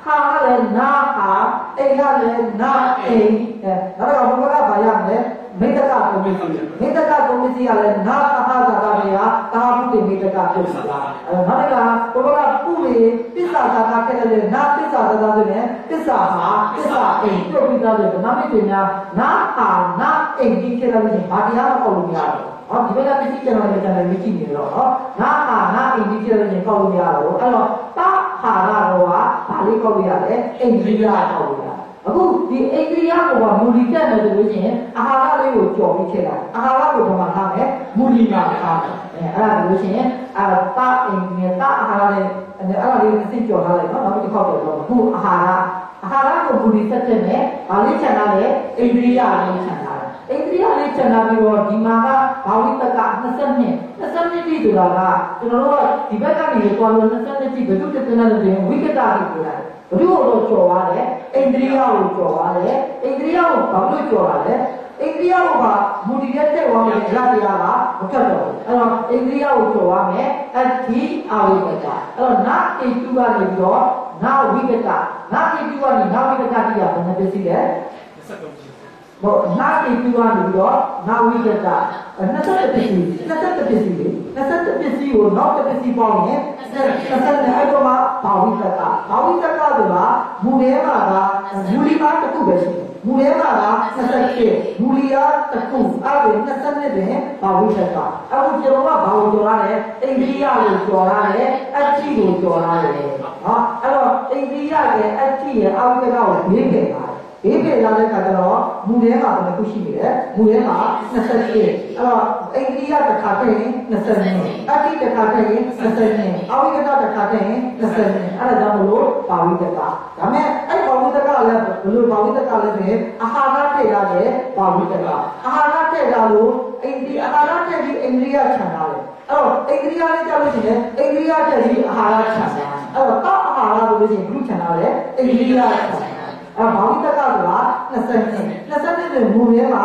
ဟာလည်းနာဟာအိမ်ကလည်းနာအိမ်အဲနောက်ကဘုရားကဘာရမလဲမေတ္တာကိုမြည်မေတ္တာကိုမြည်ရလဲနာ သဟဇာတာတွေကတာဟုတိမေတ္တာပြုတ်လာအဲနောက်ကဘုရားပုရိပစ္ဆာသာတာခဲ့တယ်နာပစ္ဆာသာတာဆိုရင်ပစ္ဆာဟာပစ္ဆာအိမ်ပြုတ်ပြီးသားဆိုတော့နာမိတ်တွေများနာဟာနာအိမ်ကြီးခဲ့တယ်လို့ဘာတရားမပေါ့လို့မရဘူးဟောဒီဘက်ကပစ္စည်းကျွန်တော်လည်းကျွန်တော်မြည်ကြည့်နေတော့ဟောနာဟာနာအိမ်ကြီးခဲ့တယ်လို့ပေါ့လို့မရတော့အဲ့တော့တာဟာရတော့ဟာဘာလေးပေါ့လို့ရတယ်အိမ်ကြီးရပေါ့လို့ရ အခုဒီအိန္ဒိယကိုကမူလီတက်တယ်ဆိုလို့ရှိရင်အာဟာရလေးကိုကြော်ပြီးထည့်လိုက်အာဟာရကိုဘာမှထားမယ်မူလီမှာထားမယ်အဲအဲ့ဒါဆိုလို့ရှိရင်အာတာအိန္ဒိယတာအာဟာရလေးအဲ့ဒါလေးအစ်စ်ကြော်ထားလိုက်နော်နောက်တစ်ခေါက်တော့ခုအာဟာရအာဟာရကိုမူလီတက်တဲ့နဲ့ဗာလေးချန်ထားတယ်အိန္ဒိယလေးချန်ထားတယ်အိန္ဒိယလေးချန်ထားပြီးတော့ဒီမှာကဘာဝိတက20 20တိဆိုတာကကျွန်တော်တို့ကဒီဘက်ကနေပေါ်လို့20တိဘယ်သူတက်တဲ့လဲဆိုရင်ဝိကတာကိုပြောတာ ဘုရားတော့ကြော်ရတယ်အိန္ဒိယကိုကြော်ရတယ်အိန္ဒိယကိုဘာလို့ကြော်ရလဲအိန္ဒိယကမူတည်တဲ့တက်ဝါမယ်ရတရားကမဖြတ်တော့ဘူးအဲ့တော့အိန္ဒိယကိုကြော်ရမယ်အတ္တိအာဝိကတအဲ့တော့နာအိတုကနေပြီးတော့နာဝိကတနာအိတုကနေနာဝိကတတိယဘယ်နှပစ္စည်းလဲ23 ဟောနာတိပြီးသွားနေပြီးတော့နာဝိကတ21ပစ္စည်း21ပစ္စည်းလေ21ပစ္စည်းကိုနောက်တစ်ပစ္စည်းပေါင်းရင်20နဲ့အဲ့တော့မှဘာဝိတကဘာဝိတကဆိုတာမူထဲမှာကမူလီပါတစ်ခုပဲရှိတယ်မူထဲမှာက28မူလီယာတစ်ခုအဲ့ဒါ22တွင်ဘာဝိတကအခုကျွန်တော်ကဘာကိုကြော်ရတယ်အိန္ဒိယကိုကြော်ရတယ်အတ္တိကိုကြော်ရတယ်ဟောအဲ့တော့အိန္ဒိယရဲ့အတ္တိရဲ့အာဝိတကကိုဘေးဖယ်ပါတယ် ဘေးဖယ်လာတဲ့အခါကျတော့မူထဲမှာဘယ်နှခုရှိနေလဲမူထဲမှာ28အဲ့တော့အိန္ဒိယတစ်ခါထည့်ရင်22အတ္တိတစ်ခါထည့်ရင်22အာဝိကတတစ်ခါထည့်ရင်22အဲ့ဒါကြောင့်မလို့ပါဝိတကဒါမဲ့အဲ့ပါဝိတကလည်းဘယ်လိုပါဝိတကလဲဆိုရင်အာဟာရထည့်ရတယ်ပါဝိတကအာဟာရထည့်ရလို့အိန္ဒိအာဟာရထည့်ပြီးအိန္ဒိယခြံထားတယ်အဲ့တော့အိန္ဒိယလည်းကြောက်လို့ရှိရင်အိန္ဒိယထည့်ပြီးအာဟာရခြံထားအဲ့တော့တောက်အာဟာရလို့ရှိရင်ဘုခြံထားတယ်အိန္ဒိယခြံ ထားအဲဘာဝိတကဆိုတာ22 22နဲ့မူရဲမှာ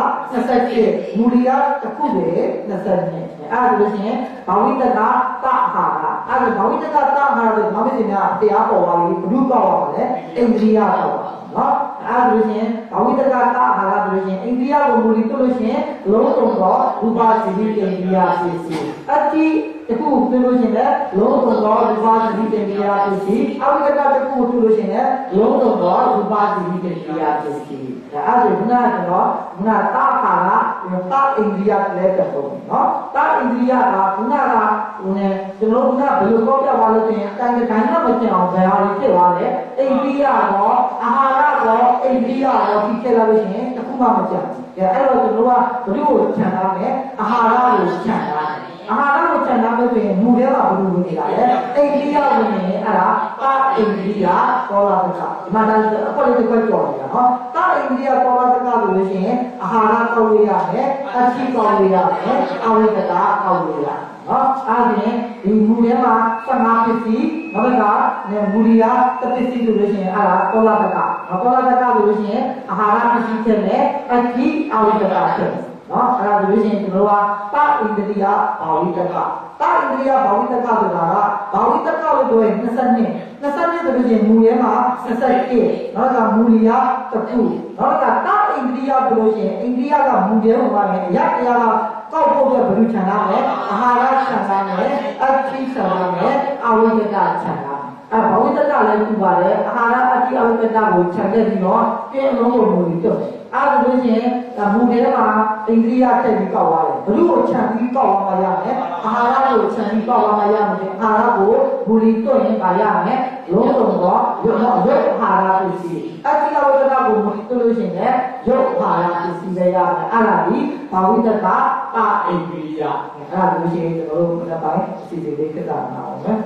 27မူရိယတစ်ခုပဲ22အဲဒါလို့ရှိရင်ဘာဝိတကတဟာရအဲဒါဘာဝိတကတဟာရလို့ဘာဖြစ်နေလဲတရားပေါ်ပါပြီဘုရုကောက်ပါပါလေအိန္ဒိယပေါ့နော် အဲဒါလို့ရှိရင်ဘာဝိတကတဟာရလို့ရှိရင်အိန္ဒိယကိုမူရိတို့လို့ရှိရင်လုံးစုံတော့ရူပါစီတိအိန္ဒိယစီစီအတိတခုပြောလို့ရှိရင်လည်းလုံးစုံတော့ရူပါစီတိအိန္ဒိယစီစီအဝိတကတခုပြောလို့ရှိရင်လည်းလုံးစုံတော့ရူပါစီတိအိန္ဒိယစီစီဒါအဲ့ဒါကနာကတော့နာတာခါက တာအိန္ဒိယလည်းတက်ဆုံးနော်တာအိန္ဒိယကခုနကဟိုနဲ့ကျွန်တော်ကဘယ်လိုပြောပြပါလို့ဆိုရင်အတိုင်းတိုင်းတော့မကျအောင်ဘယ်ဟာတွေဖြစ်သွားလဲအိန္ဒိယတော့အာဟာရတော့အိန္ဒိယတော့ဒီချက်လာလို့ရှိရင်တစ်ခုမှမကျဘူးအဲအဲ့တော့ကျွန်တော်ကဘယ်လိုကိုခြံထားလဲအာဟာရကိုခြံထားတယ် အာဟာရကိုခြံထားလို့ဆိုရင်မူထဲမှာဘယ်လိုဝင်နေတာလဲအိန္ဒိယဝင်နေအဲ့ဒါတာအိန္ဒိယပေါ်လာတဲ့အခါဒီမှာဒါအပေါ်လေးတစ်ခွက်ကြော်နေတာနော်တာအိန္ဒိယပေါ်လာတဲ့အခါလို့ရှိရင်အာဟာရကောက်လို့ရမယ်အချိကောက်လို့ရမယ်အဝိကတာကောက်လို့ရနော်အဲ့ဒီဒီမူထဲမှာ15ပစ္စည်းနောက်ကမူလီယာတစ်ပစ္စည်းလို့ရှိရင်အဲ့ဒါပေါ်လာတဲ့အခါပေါ်လာတဲ့အခါလို့ရှိရင်အာဟာရပစ္စည်းချက်နဲ့အချိအဝိကတာချက် နော်အဲ့ဒါဆိုရင်ကျွန်တော်ကတာဣန္ဒိယဘာဝိတကတာဣန္ဒိယဘာဝိတကဆိုတာကဘာဝိတကလို့ပြောရင်22 22ဆိုလို့ရှိရင်မူရဲမှာ21နောက်ကမူလီယာတစ်ခုနောက်ကတာဣန္ဒိယပြောလို့ရှိရင်အိန္ဒိယကမူရဲဟောပါမယ်ရတရားကကောက်ဖို့အတွက်ဘယ်လိုခြံထားလဲအာဟာရခြံထားမယ်အချိခြံထားမယ်အဝိကတခြံထား အဲဘဝိတကလည်းပြပါတယ်အာဟာရအတိအဝိကတကိုခြံခဲ့ပြီးတော့ပြင်းလုံးကိုမူပြီးတော့အဲဒါလို့ရှိရင်မူထဲမှာအိန္ဒိယထည့်ပြီးကောက်သွားတယ်ဘလူကိုခြံပြီးကောက်သွားမှရမယ်အာဟာရကိုခြံပြီးကောက်သွားမှရမယ်အာဟာရကိုဘူလီတွန့်ရင်ပါရမယ်လုံးစုံတော့ရုပ်တော့ရုပ်အာဟာရပစ္စည်းအတိအဝိကတကိုမူပြီးတွန့်လို့ရှိရင်ရုပ်အာဟာရပစ္စည်းပဲရမယ်အဲ့ဒါဒီဘဝိတကပါအိန္ဒိယအဲ့ဒါလို့ရှိရင်ကျွန်တော်တို့မနက်ပိုင်းအစီအစဉ်လေးခက်တာနာအောင်မယ်